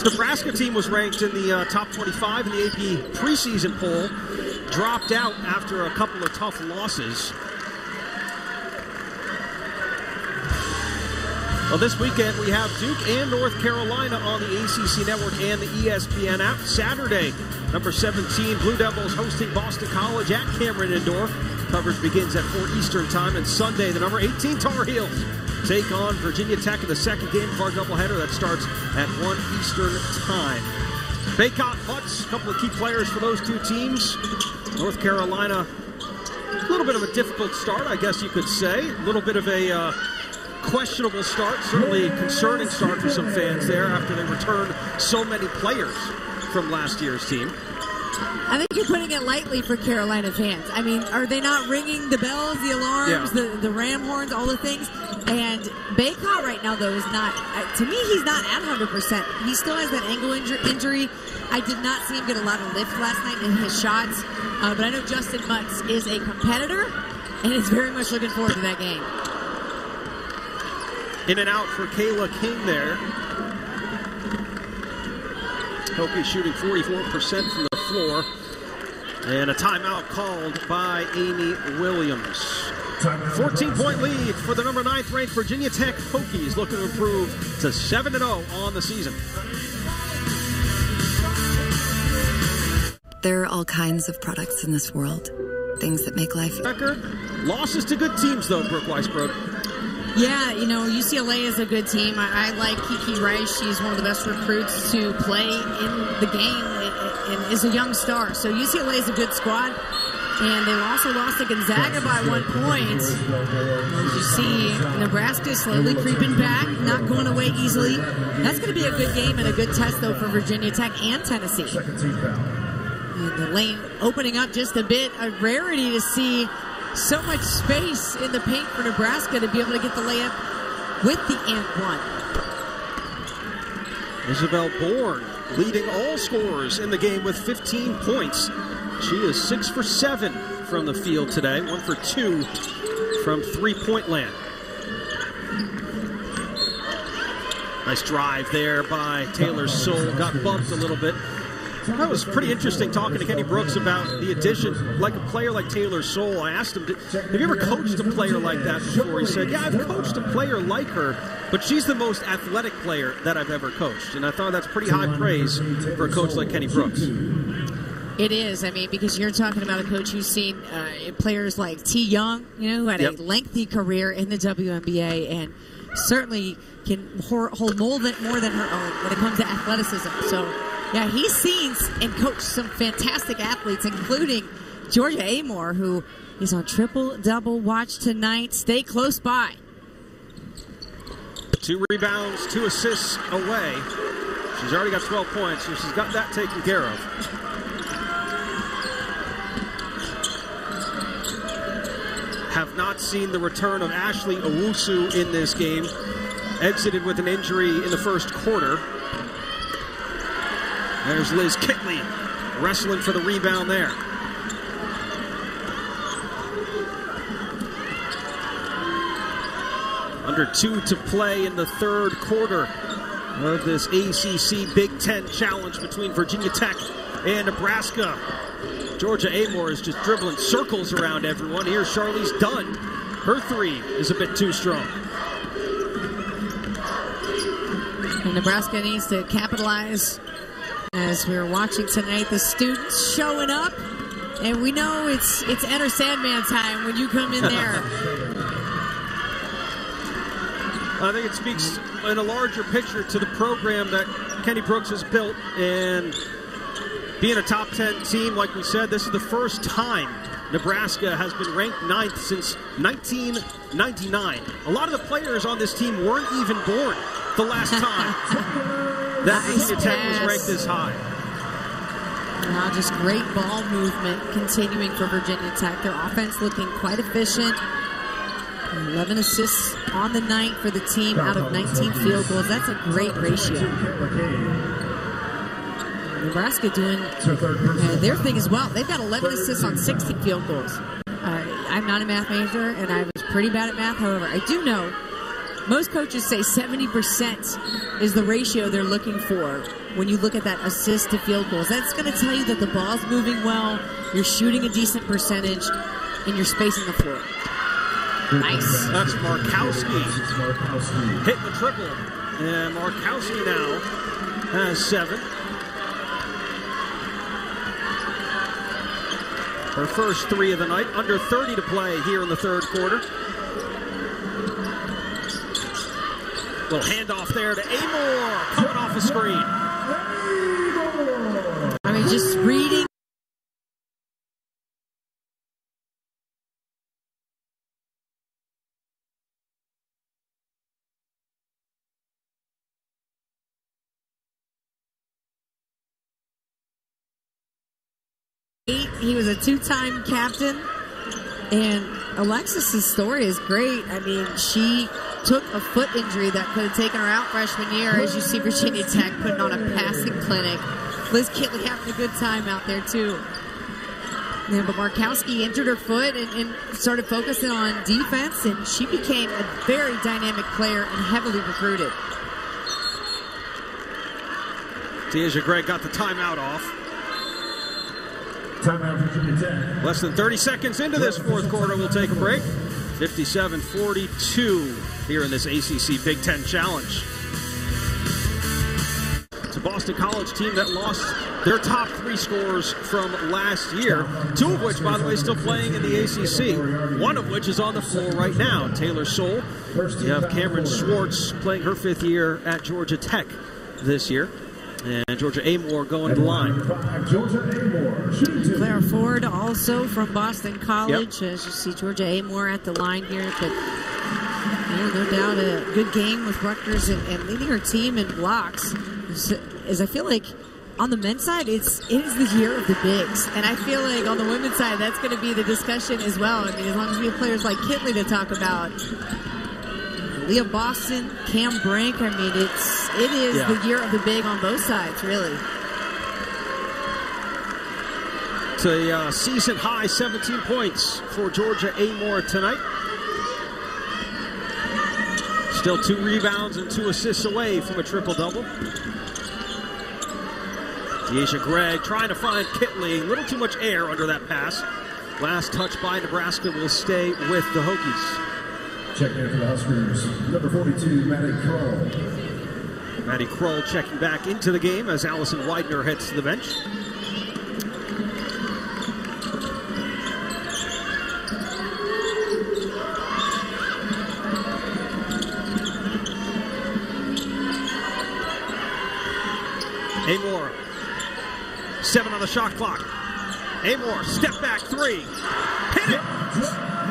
Nebraska team was ranked in the uh, top 25 in the AP preseason poll, dropped out after a couple of tough losses. Well, this weekend we have Duke and North Carolina on the ACC Network and the ESPN app. Saturday, number 17, Blue Devils hosting Boston College at Cameron Indoor. Coverage begins at 4 Eastern Time. And Sunday, the number 18 Tar Heels take on Virginia Tech in the second game of our doubleheader that starts at 1 Eastern Time. Bacot Mutts, a couple of key players for those two teams. North Carolina, a little bit of a difficult start, I guess you could say. A little bit of a uh, questionable start, certainly concerning start for some fans there after they returned so many players from last year's team. I think you're putting it lightly for Carolina fans. I mean, are they not ringing the bells, the alarms, Yeah. the, the ram horns, all the things? And Bacot right now, though, is not, uh, to me, he's not at 100%. He still has that ankle injur- injury. I did not see him get a lot of lift last night in his shots. Uh, but I know Justyn Mutts is a competitor and is very much looking forward to that game. In and out for Cayla King there. Hokie shooting 44% from the floor. And a timeout called by Amy Williams. 14 point lead for the number 9th ranked Virginia Tech Hokies looking to improve to 7 0 on the season. There are all kinds of products in this world. Things that make life. Record losses to good teams, though, Brooke Weisbrod. Yeah, you know, UCLA is a good team. I, I like Kiki Rice. She's one of the best recruits to play in the game and, is a young star. So UCLA is a good squad. And they also lost to Gonzaga by one point. As you see, Nebraska slowly creeping back, not going away easily. That's going to be a good game and a good test, though, for Virginia Tech and Tennessee. Second team foul. And the lane opening up just a bit. A rarity to see so much space in the paint for Nebraska to be able to get the layup with the and one. Isabelle Bourne leading all scorers in the game with 15 points. She is six for seven from the field today, one for two from three point land. Nice drive there by Taylor Soule. Got bumped a little bit. That was pretty interesting talking to Kenny Brooks about the addition, like a player like Taylor Soule. I asked him, Have you ever coached a player like that before? He said, Yeah, I've coached a player like her, but she's the most athletic player that I've ever coached. And I thought that's pretty high praise for a coach like Kenny Brooks. It is. I mean, because you're talking about a coach who's seen uh, players like T. Young, you know, who had Yep. a lengthy career in the WNBA and certainly can hold more than, more than her own when it comes to athleticism. So, yeah, he's seen and coached some fantastic athletes, including Georgia Amoore, who is on triple double watch tonight. Stay close by. Two rebounds, two assists away. She's already got 12 points, so she's got that taken care of. Have not seen the return of Ashley Owusu in this game. Exited with an injury in the first quarter. There's Liz Kitley wrestling for the rebound there. Under two to play in the third quarter of this ACC Big Ten challenge between Virginia Tech and Nebraska. Georgia Amoore is just dribbling circles around everyone. Here's Charlise Dunn. Her three is a bit too strong. And Nebraska needs to capitalize as we were watching tonight. The students showing up, and we know it's it's Enter Sandman time when you come in there. I think it speaks in a larger picture to the program that Kenny Brooks has built and being a top 10 team, like we said, this is the first time Nebraska has been ranked ninth since 1999. A lot of the players on this team weren't even born the last time that Nice Virginia Tech was ranked this high. Now just great ball movement continuing for Virginia Tech. Their offense looking quite efficient. 11 assists on the night for the team out of 19 field goals. That's a great ratio. Nebraska doing So third person. uh, their thing as well. They've got 11 assists on 16 field goals. Uh, I'm not a math major, and I was pretty bad at math. However, I do know most coaches say 70% is the ratio they're looking for when you look at that assist to field goals. That's going to tell you that the ball's moving well, you're shooting a decent percentage, and you're spacing the floor. Nice. That's Markowski hitting the triple. And Markowski now has seven. Her first three of the night, under 30 to play here in the third quarter. Little handoff there to Amoore, coming off the screen. I mean, just reading. He was a two-time captain, and Alexis's story is great. I mean, she took a foot injury that could have taken her out freshman year, as you see Virginia Tech putting on a passing clinic. Liz Kitley having a good time out there too. Yeah, but Markowski injured her foot and, and started focusing on defense, and she became a very dynamic player and heavily recruited. Deja Gray got the timeout off. Timeout Virginia Tech. Less than 30 seconds into this fourth quarter, we'll take a break. 57 42 here in this ACC Big Ten Challenge. It's a Boston College team that lost their top three scores from last year, two of which, by the way, still playing in the ACC, one of which is on the floor right now. Taylor Soule. You have Cameron Swartz playing her fifth year at Georgia Tech this year. And Georgia Amoore going to the line. Georgia Amoore. Claire Ford, also from Boston College. As you see, Georgia Amoore at the line here, but no doubt a good game with Rutgers and, and leading her team in blocks. As, as I feel like on the men's side, it's it is the year of the bigs, and I feel like on the women's side, that's going to be the discussion as well. I mean, as long as we have players like Kitley to talk about. Leah Boston, Cam Brink. I mean, it's it is Yeah. the year of the big on both sides, really. It's a uh, season high 17 points for Georgia Amoore tonight. Still two rebounds and two assists away from a triple double. Deasia Gregg trying to find Kitley. A little too much air under that pass. Last touch by Nebraska will stay with the Hokies. Checking in for the Huskers. Number 42, Maddie Krull. Maddie Krull checking back into the game as Allison Weidner heads to the bench. Shot clock. Amoore, step back three. Hit it!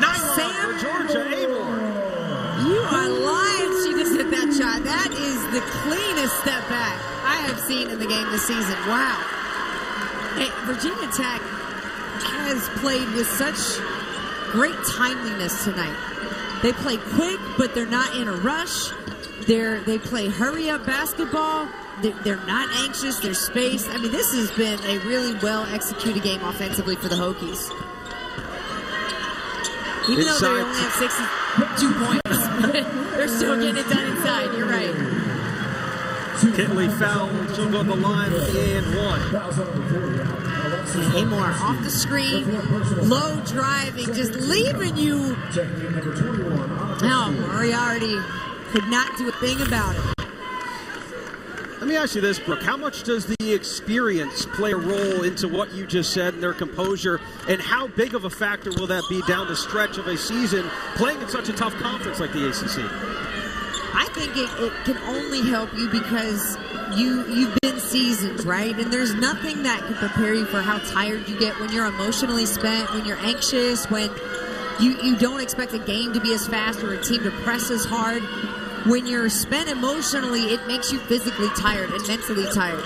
Nine Sam for Georgia Amoore. You are lying. She just hit that shot. That is the cleanest step back I have seen in the game this season. Wow. Hey, Virginia Tech has played with such great timeliness tonight. They play quick, but they're not in a rush. They're they play hurry up basketball. They're, they're not anxious. They're spaced. I mean, this has been a really well executed game offensively for the Hokies. Even though they only have 62 points, they're still getting it done inside. You're right. Kitley foul. She'll go to the line with the and one. Fouls on number 40 out. Alexis Amoore off the screen, low driving, just leaving you. Checking in number 21, Anna Now, Moriarty could not do a thing about it. Let me ask you this, Brooke. How much does the experience play a role into what you just said and their composure? And how big of a factor will that be down the stretch of a season playing in such a tough conference like the ACC? I think it, it can only help you because you you've been seasoned, right? And there's nothing that can prepare you for how tired you get when you're emotionally spent, when you're anxious, when you you don't expect a game to be as fast or a team to press as hard. When you're spent emotionally, it makes you physically tired and mentally tired.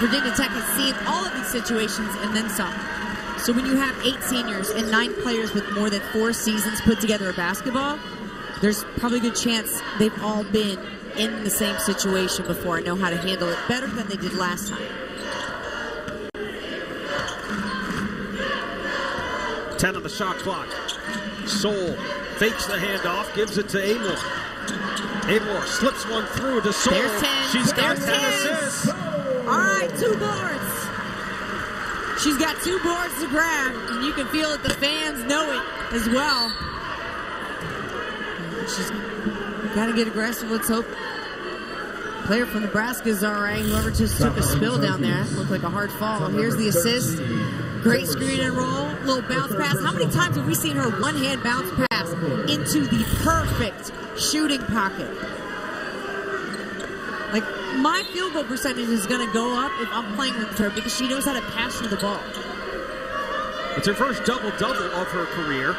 Virginia, Tech has seen all of these situations and then some. So when you have eight seniors and nine players with more than four seasons put together of basketball, there's probably a good chance they've all been in the same situation before and know how to handle it better than they did last time. 10 on the shot clock. Soule fakes the handoff, gives it to Amoore. Amoore slips one through to Soule. There's 10. She's got There's 10 10. assists. All right, two boards. She's got two boards to grab, and you can feel it. The fans know it as well. She's got to get aggressive. Let's hope. Player from Nebraska is all right. Whoever just took a spill down there looked like a hard fall. Here's the assist. Great screen and roll. Little bounce pass. How many times have we seen her one hand bounce pass into the perfect shooting pocket? Like my field goal percentage is going to go up if I'm playing with her because she knows how to pass through the ball. It's her first double double of her career.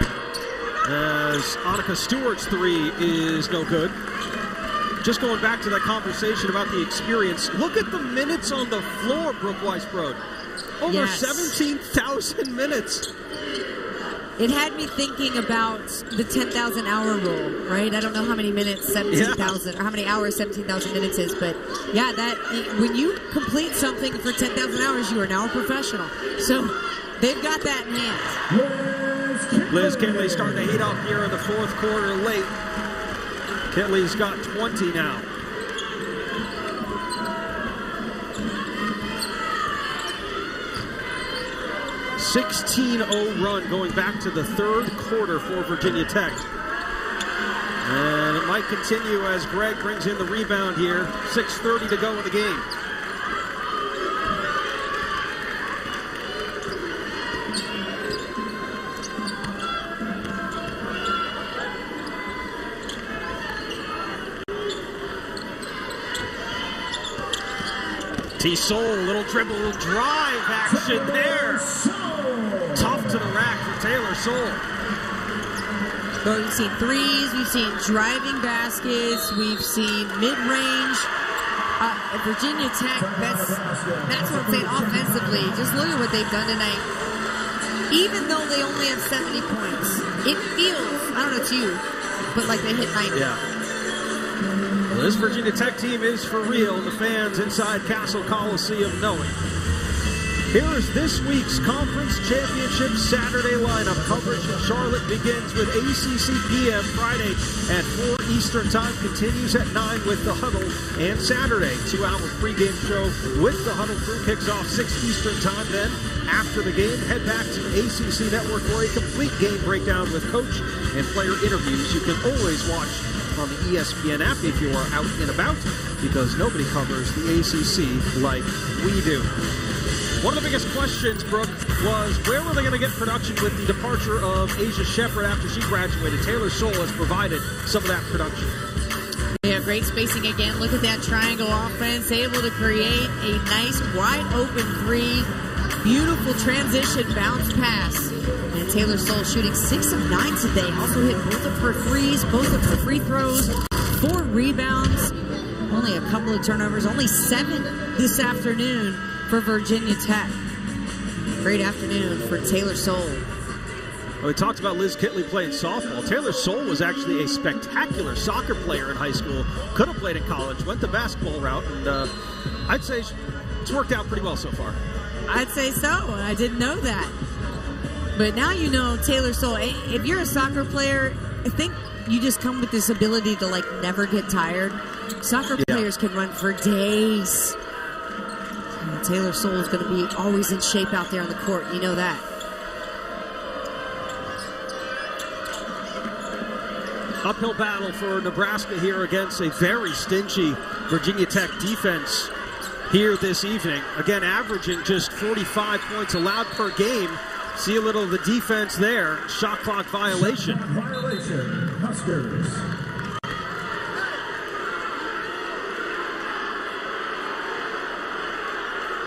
As Annika Stewart's three is no good. Just going back to that conversation about the experience, look at the minutes on the floor, Brooke Weisbrod. Over Yes. 17,000 minutes. It had me thinking about the 10,000 hour rule, right? I don't know how many minutes 17,000 or how many hours 17,000 minutes is, but yeah, that when you complete something for 10,000 hours, you are now a professional. So they've got that in hand. Liz Kitley starting to heat up here in the fourth quarter late. Kitley's got 20 now. Sixteen zero run going back to the third quarter for Virginia Tech. And it might continue as Gregg brings in the rebound here. 6.30 to go in the game. T Soule, little dribble drive action there. Tough to the rack for Taylor Soule. But we've seen threes, we've seen driving baskets, we've seen mid-range. Uh, Virginia Tech, that's that's what I'm saying offensively. Just look at what they've done tonight. Even though they only have 70 points, it feels, I don't know to you, but like they hit 90. Yeah. Well, this Virginia Tech team is for real. The fans inside Cassell Coliseum know it. Here is this week's Conference Championship Saturday lineup. Coverage in Charlotte begins with ACC PM Friday at 4 Eastern Time, continues at 9 with the Huddle, and Saturday, two-hour pregame show with the Huddle crew kicks off 6 Eastern Time. Then, after the game, head back to ACC Network for a complete game breakdown with coach and player interviews. You can always watch on the ESPN app if you are out and about, because nobody covers the ACC like we do. One of the biggest questions, Brooke, was where were they going to get production with the departure of Aisha Sheppard after she graduated? Taylor Soule has provided some of that production. Yeah, great spacing again. Look at that triangle offense, able to create a nice wide open three. Beautiful transition bounce pass. And Taylor Soule shooting six of nine today. Also hit both of her threes, both of her free throws, four rebounds, only a couple of turnovers, only seven this afternoon for Virginia Tech. Great afternoon for Taylor Soule. Well, we talked about Liz Kitley playing softball. Taylor Soule was actually a spectacular soccer player in high school. Could have played in college, went the basketball route, and uh, I'd say it's worked out pretty well so far. I'd say so. I didn't know that. But now you know Taylor Soule. If you're a soccer player, I think you just come with this ability to like never get tired. Soccer Yeah. players can run for days. And Taylor Soule is going to be always in shape out there on the court. You know that. Uphill battle for Nebraska here against a very stingy Virginia Tech defense here this evening. Again, averaging just 45 points allowed per game. See a little of the defense there. Shot clock violation. Violation. Huskers.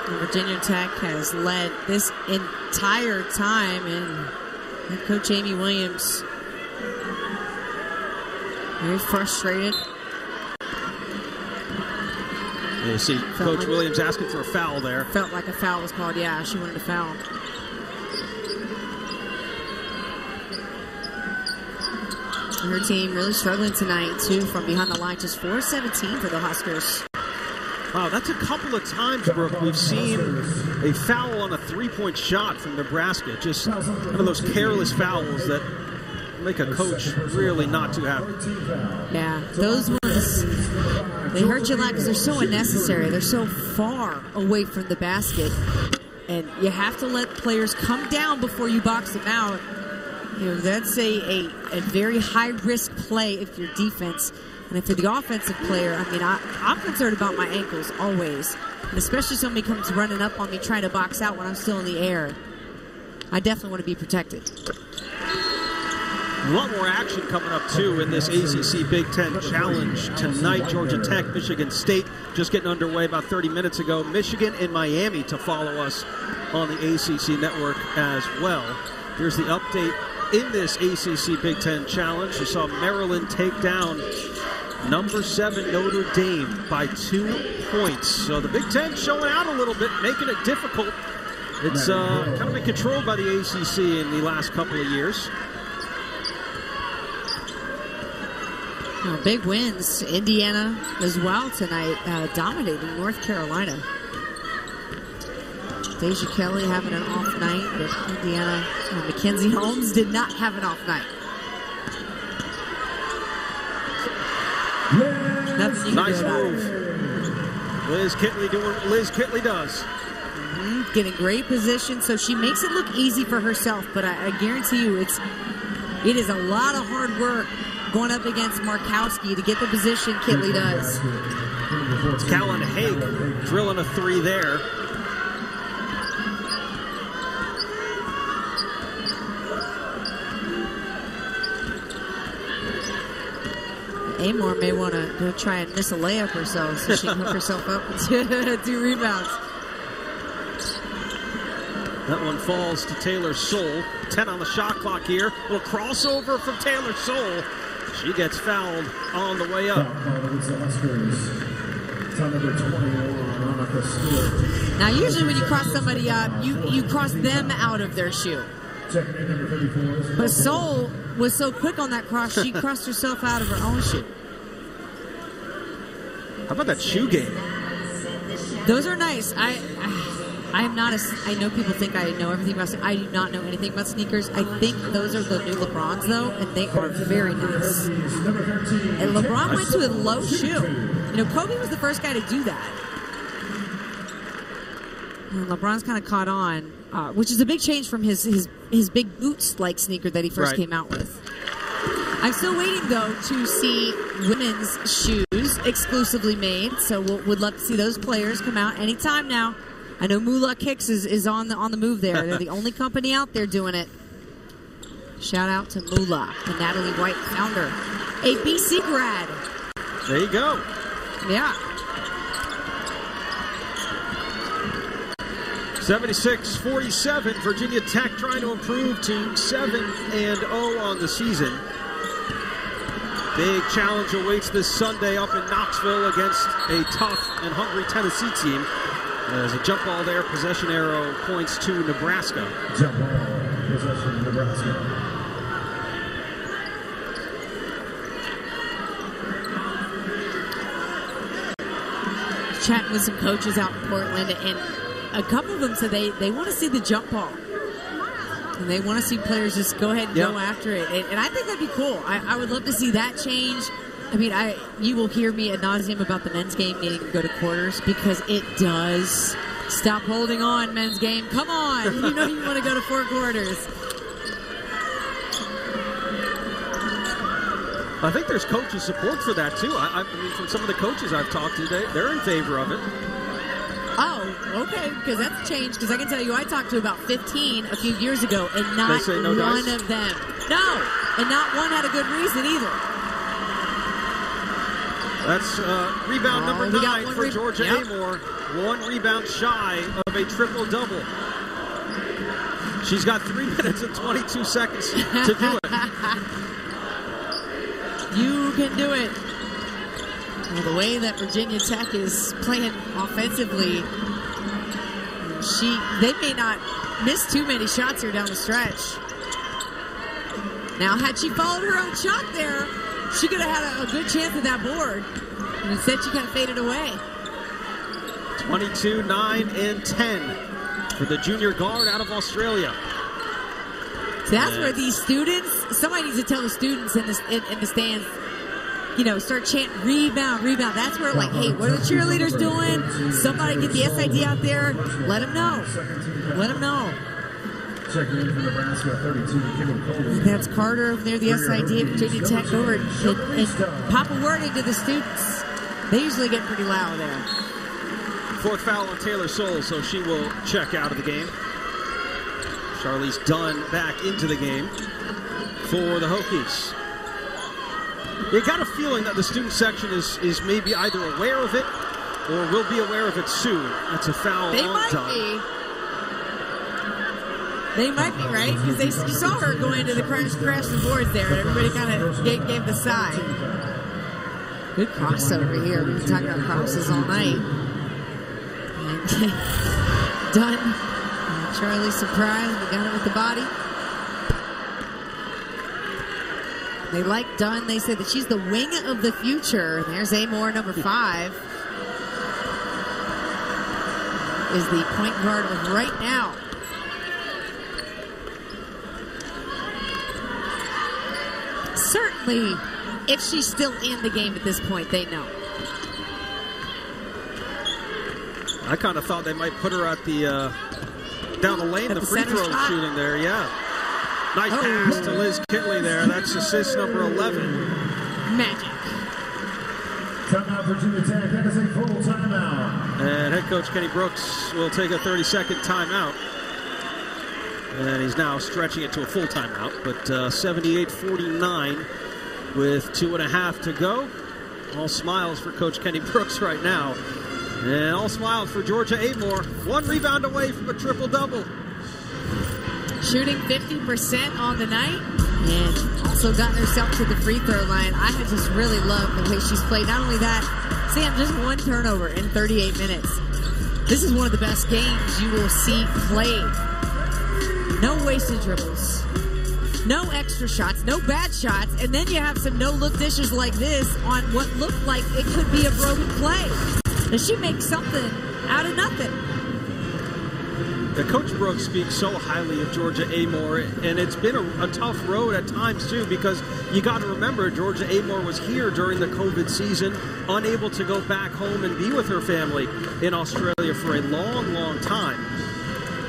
Virginia Tech has led this entire time, and coach Amy Williams very frustrated. You see Coach Williams asking for a foul there. Felt like a foul was called. Yeah, she wanted a foul. And her team really struggling tonight too from behind the line. Just 4-17 for the Huskers. Wow, that's a couple of times, Brooke, we've seen a foul on a three-point shot from Nebraska. Just one of those careless fouls that make a coach really not too happy. Yeah, those ones they hurt you a lot because they're so unnecessary. They're so far away from the basket, and you have to let players come down before you box them out. You know that's a, a, a very high risk play if you're defense. And you're the offensive player, I mean, I, I'm concerned about my ankles always, and especially somebody comes running up on me trying to box out when I'm still in the air. I definitely want to be protected. A lot more action coming up, too, in this ACC Big Ten Challenge tonight. Georgia Tech, Michigan State just getting underway about 30 minutes ago. Michigan and Miami to follow us on the ACC network as well. Here's the update in this ACC Big Ten Challenge. You saw Maryland take down number seven Notre Dame by two points. So the Big Ten showing out a little bit, making it difficult. It's uh, kind of been controlled by the ACC in the last couple of years. You big wins. Indiana as well tonight, uh, dominating North Carolina. Deja Kelly having an off night, but Indiana, uh, Mackenzie Holmes did not have an off night. Can Nice do about it. move. Liz Kitley doing what Liz Kitley does. Mhm, Getting great position, so she makes it look easy for herself. But I, I guarantee you, it's it is a lot of hard work going up against Markowski to get the position Kitley does. It's Callin Hake drilling a three there. Amoore may want to go try and miss a layup or so so she can hook herself up with two rebounds. That one falls to Taylor Soule. 10 on the shot clock here. Little crossover from Taylor Soule. She gets fouled on the way up. Foul called against the Huskers. Time number 21, Monica Stewart. Now, usually when you cross somebody up, you, you cross them out of their shoe. Checking in number 34. But Soule was so quick on that cross, she crossed herself out of her own shoe. How about that shoe game? Those are nice. I, I am not a. I know people think I know everything about. I do not know anything about sneakers. I think those are the new LeBrons though, and they are very nice. Number 13. And LeBron went to a low shoe. You know, Kobe was the first guy to do that. And LeBron's kind of caught on, uh, which is a big change from his his his big boots like sneaker that he first Right. came out with. I'm still waiting though to see women's shoes exclusively made, so we'll, would love to see those players come out anytime now. I know Moolah Kicks is, is on the on the move there. They're the only company out there doing it. Shout out to Moolah, the Natalie White founder, a BC grad. There you go. Yeah. 76-47. Virginia Tech trying to improve to 7 and 0 on the season. Big challenge awaits this Sunday up in Knoxville against a tough and hungry Tennessee team. There's a jump ball there. Possession arrow points to Nebraska. Jump ball. Possession, Nebraska. chatting with some coaches out in Portland, and a couple of them said they, they want to see the jump ball. And they want to see players just go ahead and Yep. go after it. And, and I think that'd be cool. I, I would love to see that change. I mean, I you will hear me ad nauseum about the men's game needing to go to quarters because it does. Stop holding on, men's game. Come on. You know you want to go to four quarters. I think there's coaches support for that too. I, I mean, from some of the coaches I've talked to, they, they're in favor of it. Oh, okay, because that's changed. Because I can tell you, I talked to about 15 a few years ago, and not no one dice? of them. No, and not one had a good reason either. That's uh, rebound Oh, number nine for re- Georgia Yep. Amoore. One rebound shy of a triple double. She's got three minutes and 22 seconds to do it. You can do it. Well, the way that Virginia Tech is playing offensively, she they may not miss too many shots here down the stretch. Now, had she followed her own shot there, she could have had a, a good chance at that board. And instead, she kind of faded away. 22, 9, and 10 for the junior guard out of Australia. So that's Yeah. where these students, somebody needs to tell the students in the, in, in the stands, you know, start chanting rebound, rebound. That's where, like, hey, what are the cheerleaders doing? Somebody get the SID out there. Let them know. Let them know. Checking in for Nebraska, 32, Caleb Colby. That's Carter over there, the SID at Virginia Tech over and, and, and pop a word into the students. They usually get pretty loud there. Fourth foul on Taylor Soule, so she will check out of the game. Charlise Dunn back into the game for the Hokies. You got a feeling that the student section is, is maybe either aware of it or will be aware of it soon. That's a foul They might Dunn. be. They might be right because they you saw her go into the crash crash the boards there, and everybody kind of gave, gave the sign. Good crossover here. We've been talking about crosses all night. Done. And uh, Charlie surprised. We got it with the body. They like Dunn. They said that she's the wing of the future. There's Amoore, number five. Is the point guard of right now. Certainly, if she's still in the game at this point, they know. I kind of thought they might put her at the uh, down the lane, At the the free throw shooting there. Yeah, nice Oh. pass to Liz Kitley there. That's assist number 11. Magic. Timeout, Virginia Tech. That is a full timeout. And head coach Kenny Brooks will take a 30 second timeout. And he's now stretching it to a full timeout. But uh, 78 49, with two and a half to go. All smiles for Coach Kenny Brooks right now. And all smiles for Georgia Amoore. One rebound away from a triple double. Shooting 50% on the night and also gotten herself to the free throw line. I have just really loved the way she's played. Not only that, Sam, just one turnover in 38 minutes. This is one of the best games you will see played. No wasted dribbles. No extra shots, no bad shots, and then you have some no-look dishes like this on what looked like it could be a broken play. And she makes something out of nothing. Coach Brooks speaks so highly of Georgia Amoore, and it's been a, a tough road at times too. Because you got to remember, Georgia Amoore was here during the COVID season, unable to go back home and be with her family in Australia for a long, long time.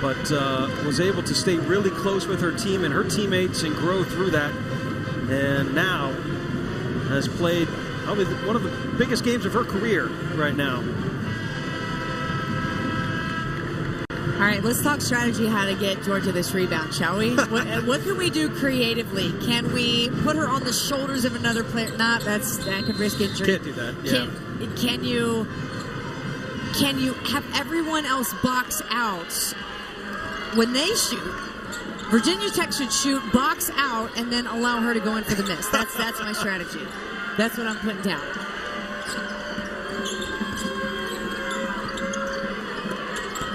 But uh, was able to stay really close with her team and her teammates and grow through that. And now has played probably one of the biggest games of her career right now. All right, let's talk strategy how to get Georgia this rebound, shall we? what, what can we do creatively? Can we put her on the shoulders of another player? Not that's that could risk injury. Can't do that. Yeah. Can, can you can you have everyone else box out when they shoot? Virginia Tech should shoot box out and then allow her to go in for the miss. That's that's my strategy. That's what I'm putting down.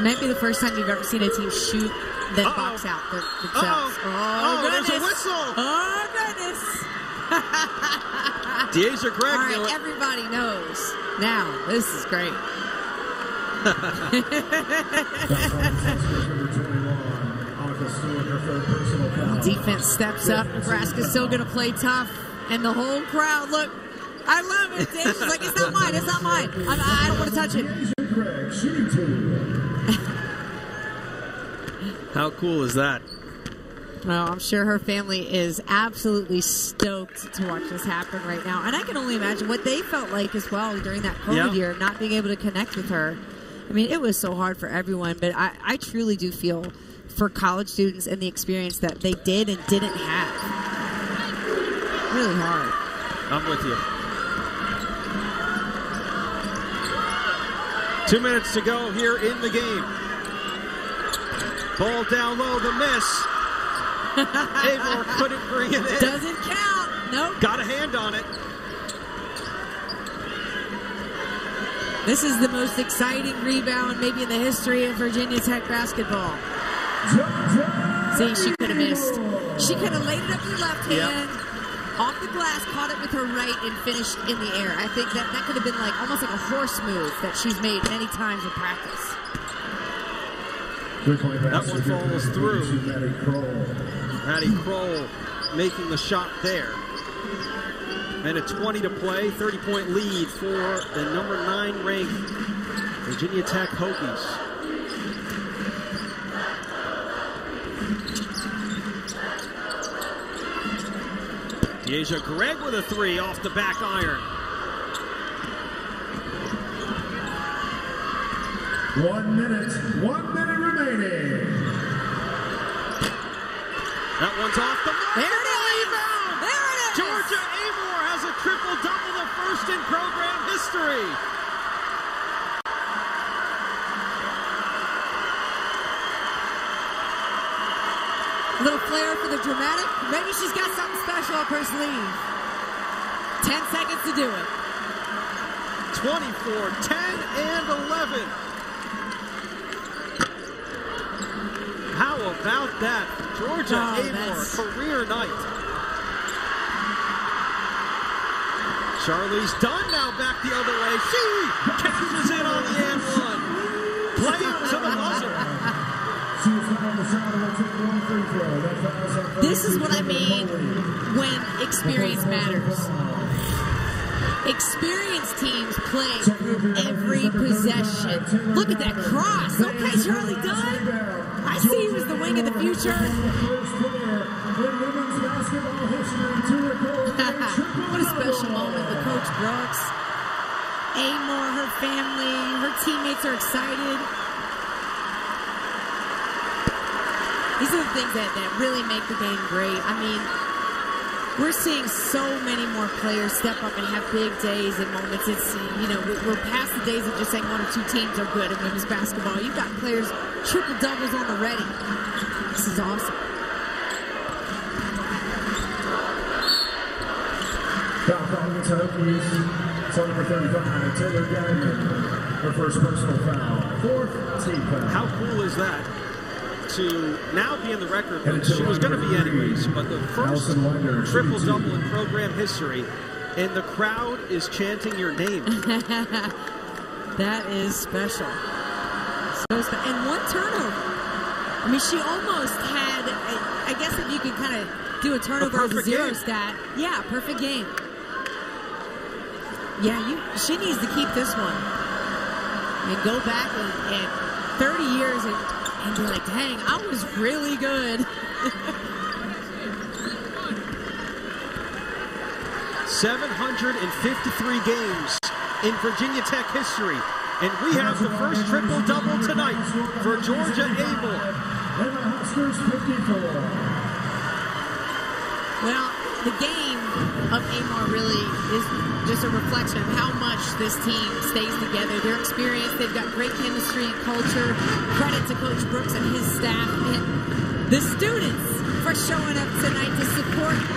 Might be the first time you've ever seen a team shoot then Uh-oh. box out their- themselves. Uh-oh. Oh, there's a whistle. Oh goodness! D'asia Gregg All knew right, everybody knows now. This is great. Number 21, Annika Stewart, her third personal foul. Defense steps up. Nebraska's still going to play tough, and the whole crowd look. I love it. Dave's like, it's not mine. It's not mine. I'm, I don't want to touch it. D'asia Gregg, shooting two. How cool is that? Well, I'm sure her family is absolutely stoked to watch this happen right now. And I can only imagine what they felt like as well during that COVID Yeah. year, not being able to connect with her. I mean, it was so hard for everyone, but I, I truly do feel for college students and the experience that they did and didn't have. Really hard. I'm with you. Two minutes to go here in the game. Ball down low, the miss. Avor couldn't bring it in. Doesn't count. Nope. Got a hand on it. This is the most exciting rebound maybe in the history of Virginia Tech basketball. See, she could have missed. She could have laid it up with her left Yep. Hand, off the glass, caught it with her right, and finished in the air. I think that that could have been like almost like a horse move that she's made many times in practice. That one falls through. To Maddie Krull. Maddie Krull making the shot there. And a 20 to play, 30 point lead for the number nine ranked Virginia Tech Hokies. D'asia Gregg with a three off the back iron. One minute, one minute remaining. That one's off the mark. There it The is. rebound. There it is. Georgia Amoore has a triple double, the first in program history. A little flair the dramatic. Maybe she's got something special up her sleeve. Ten seconds to do it. 24, 10, and 11. How about that? Georgia Oh, Amoore, career night. Charlise Dunn now back the other way. She catches it on the and one. Play it to the buzzer. This is what I mean when experience matters. Experienced teams play every possession. Look at that cross. Okay, Charlie Dunn. I see you as the wing of the future. What a special moment with Coach Brooks. Amoore, her family, her teammates are excited. These are the things that, that really make the game great. I mean, we're seeing so many more players step up and have big days and moments. It's you know we- we're past the days of just saying one or two teams are good in women's basketball. You've got players triple doubles on the ready. This is awesome. Foul call against the Hokies. It's on number 35, Taylor Gagnon. Her first personal foul. Fourth. How cool is that? To now be in the record books. She was going to be anyways, but the first triple double in program history, and the crowd is chanting your name. That is special. So spe- and one turnover. I mean, she almost had. I I guess if you could kind of do a turnover as a zero game. stat, yeah, perfect game. Yeah, you. She needs to keep this one and go back and, and 30 years and, and be like, dang, I was really good. 753 games in Virginia Tech history. And we have the first triple double tonight for Georgia Abel. And the Huskers 54. Well, the game of Amoore really is just a reflection of how much this team stays together. Their experience, they've got great chemistry and culture. Credit to Coach Brooks and his staff and the students for showing up tonight to support women.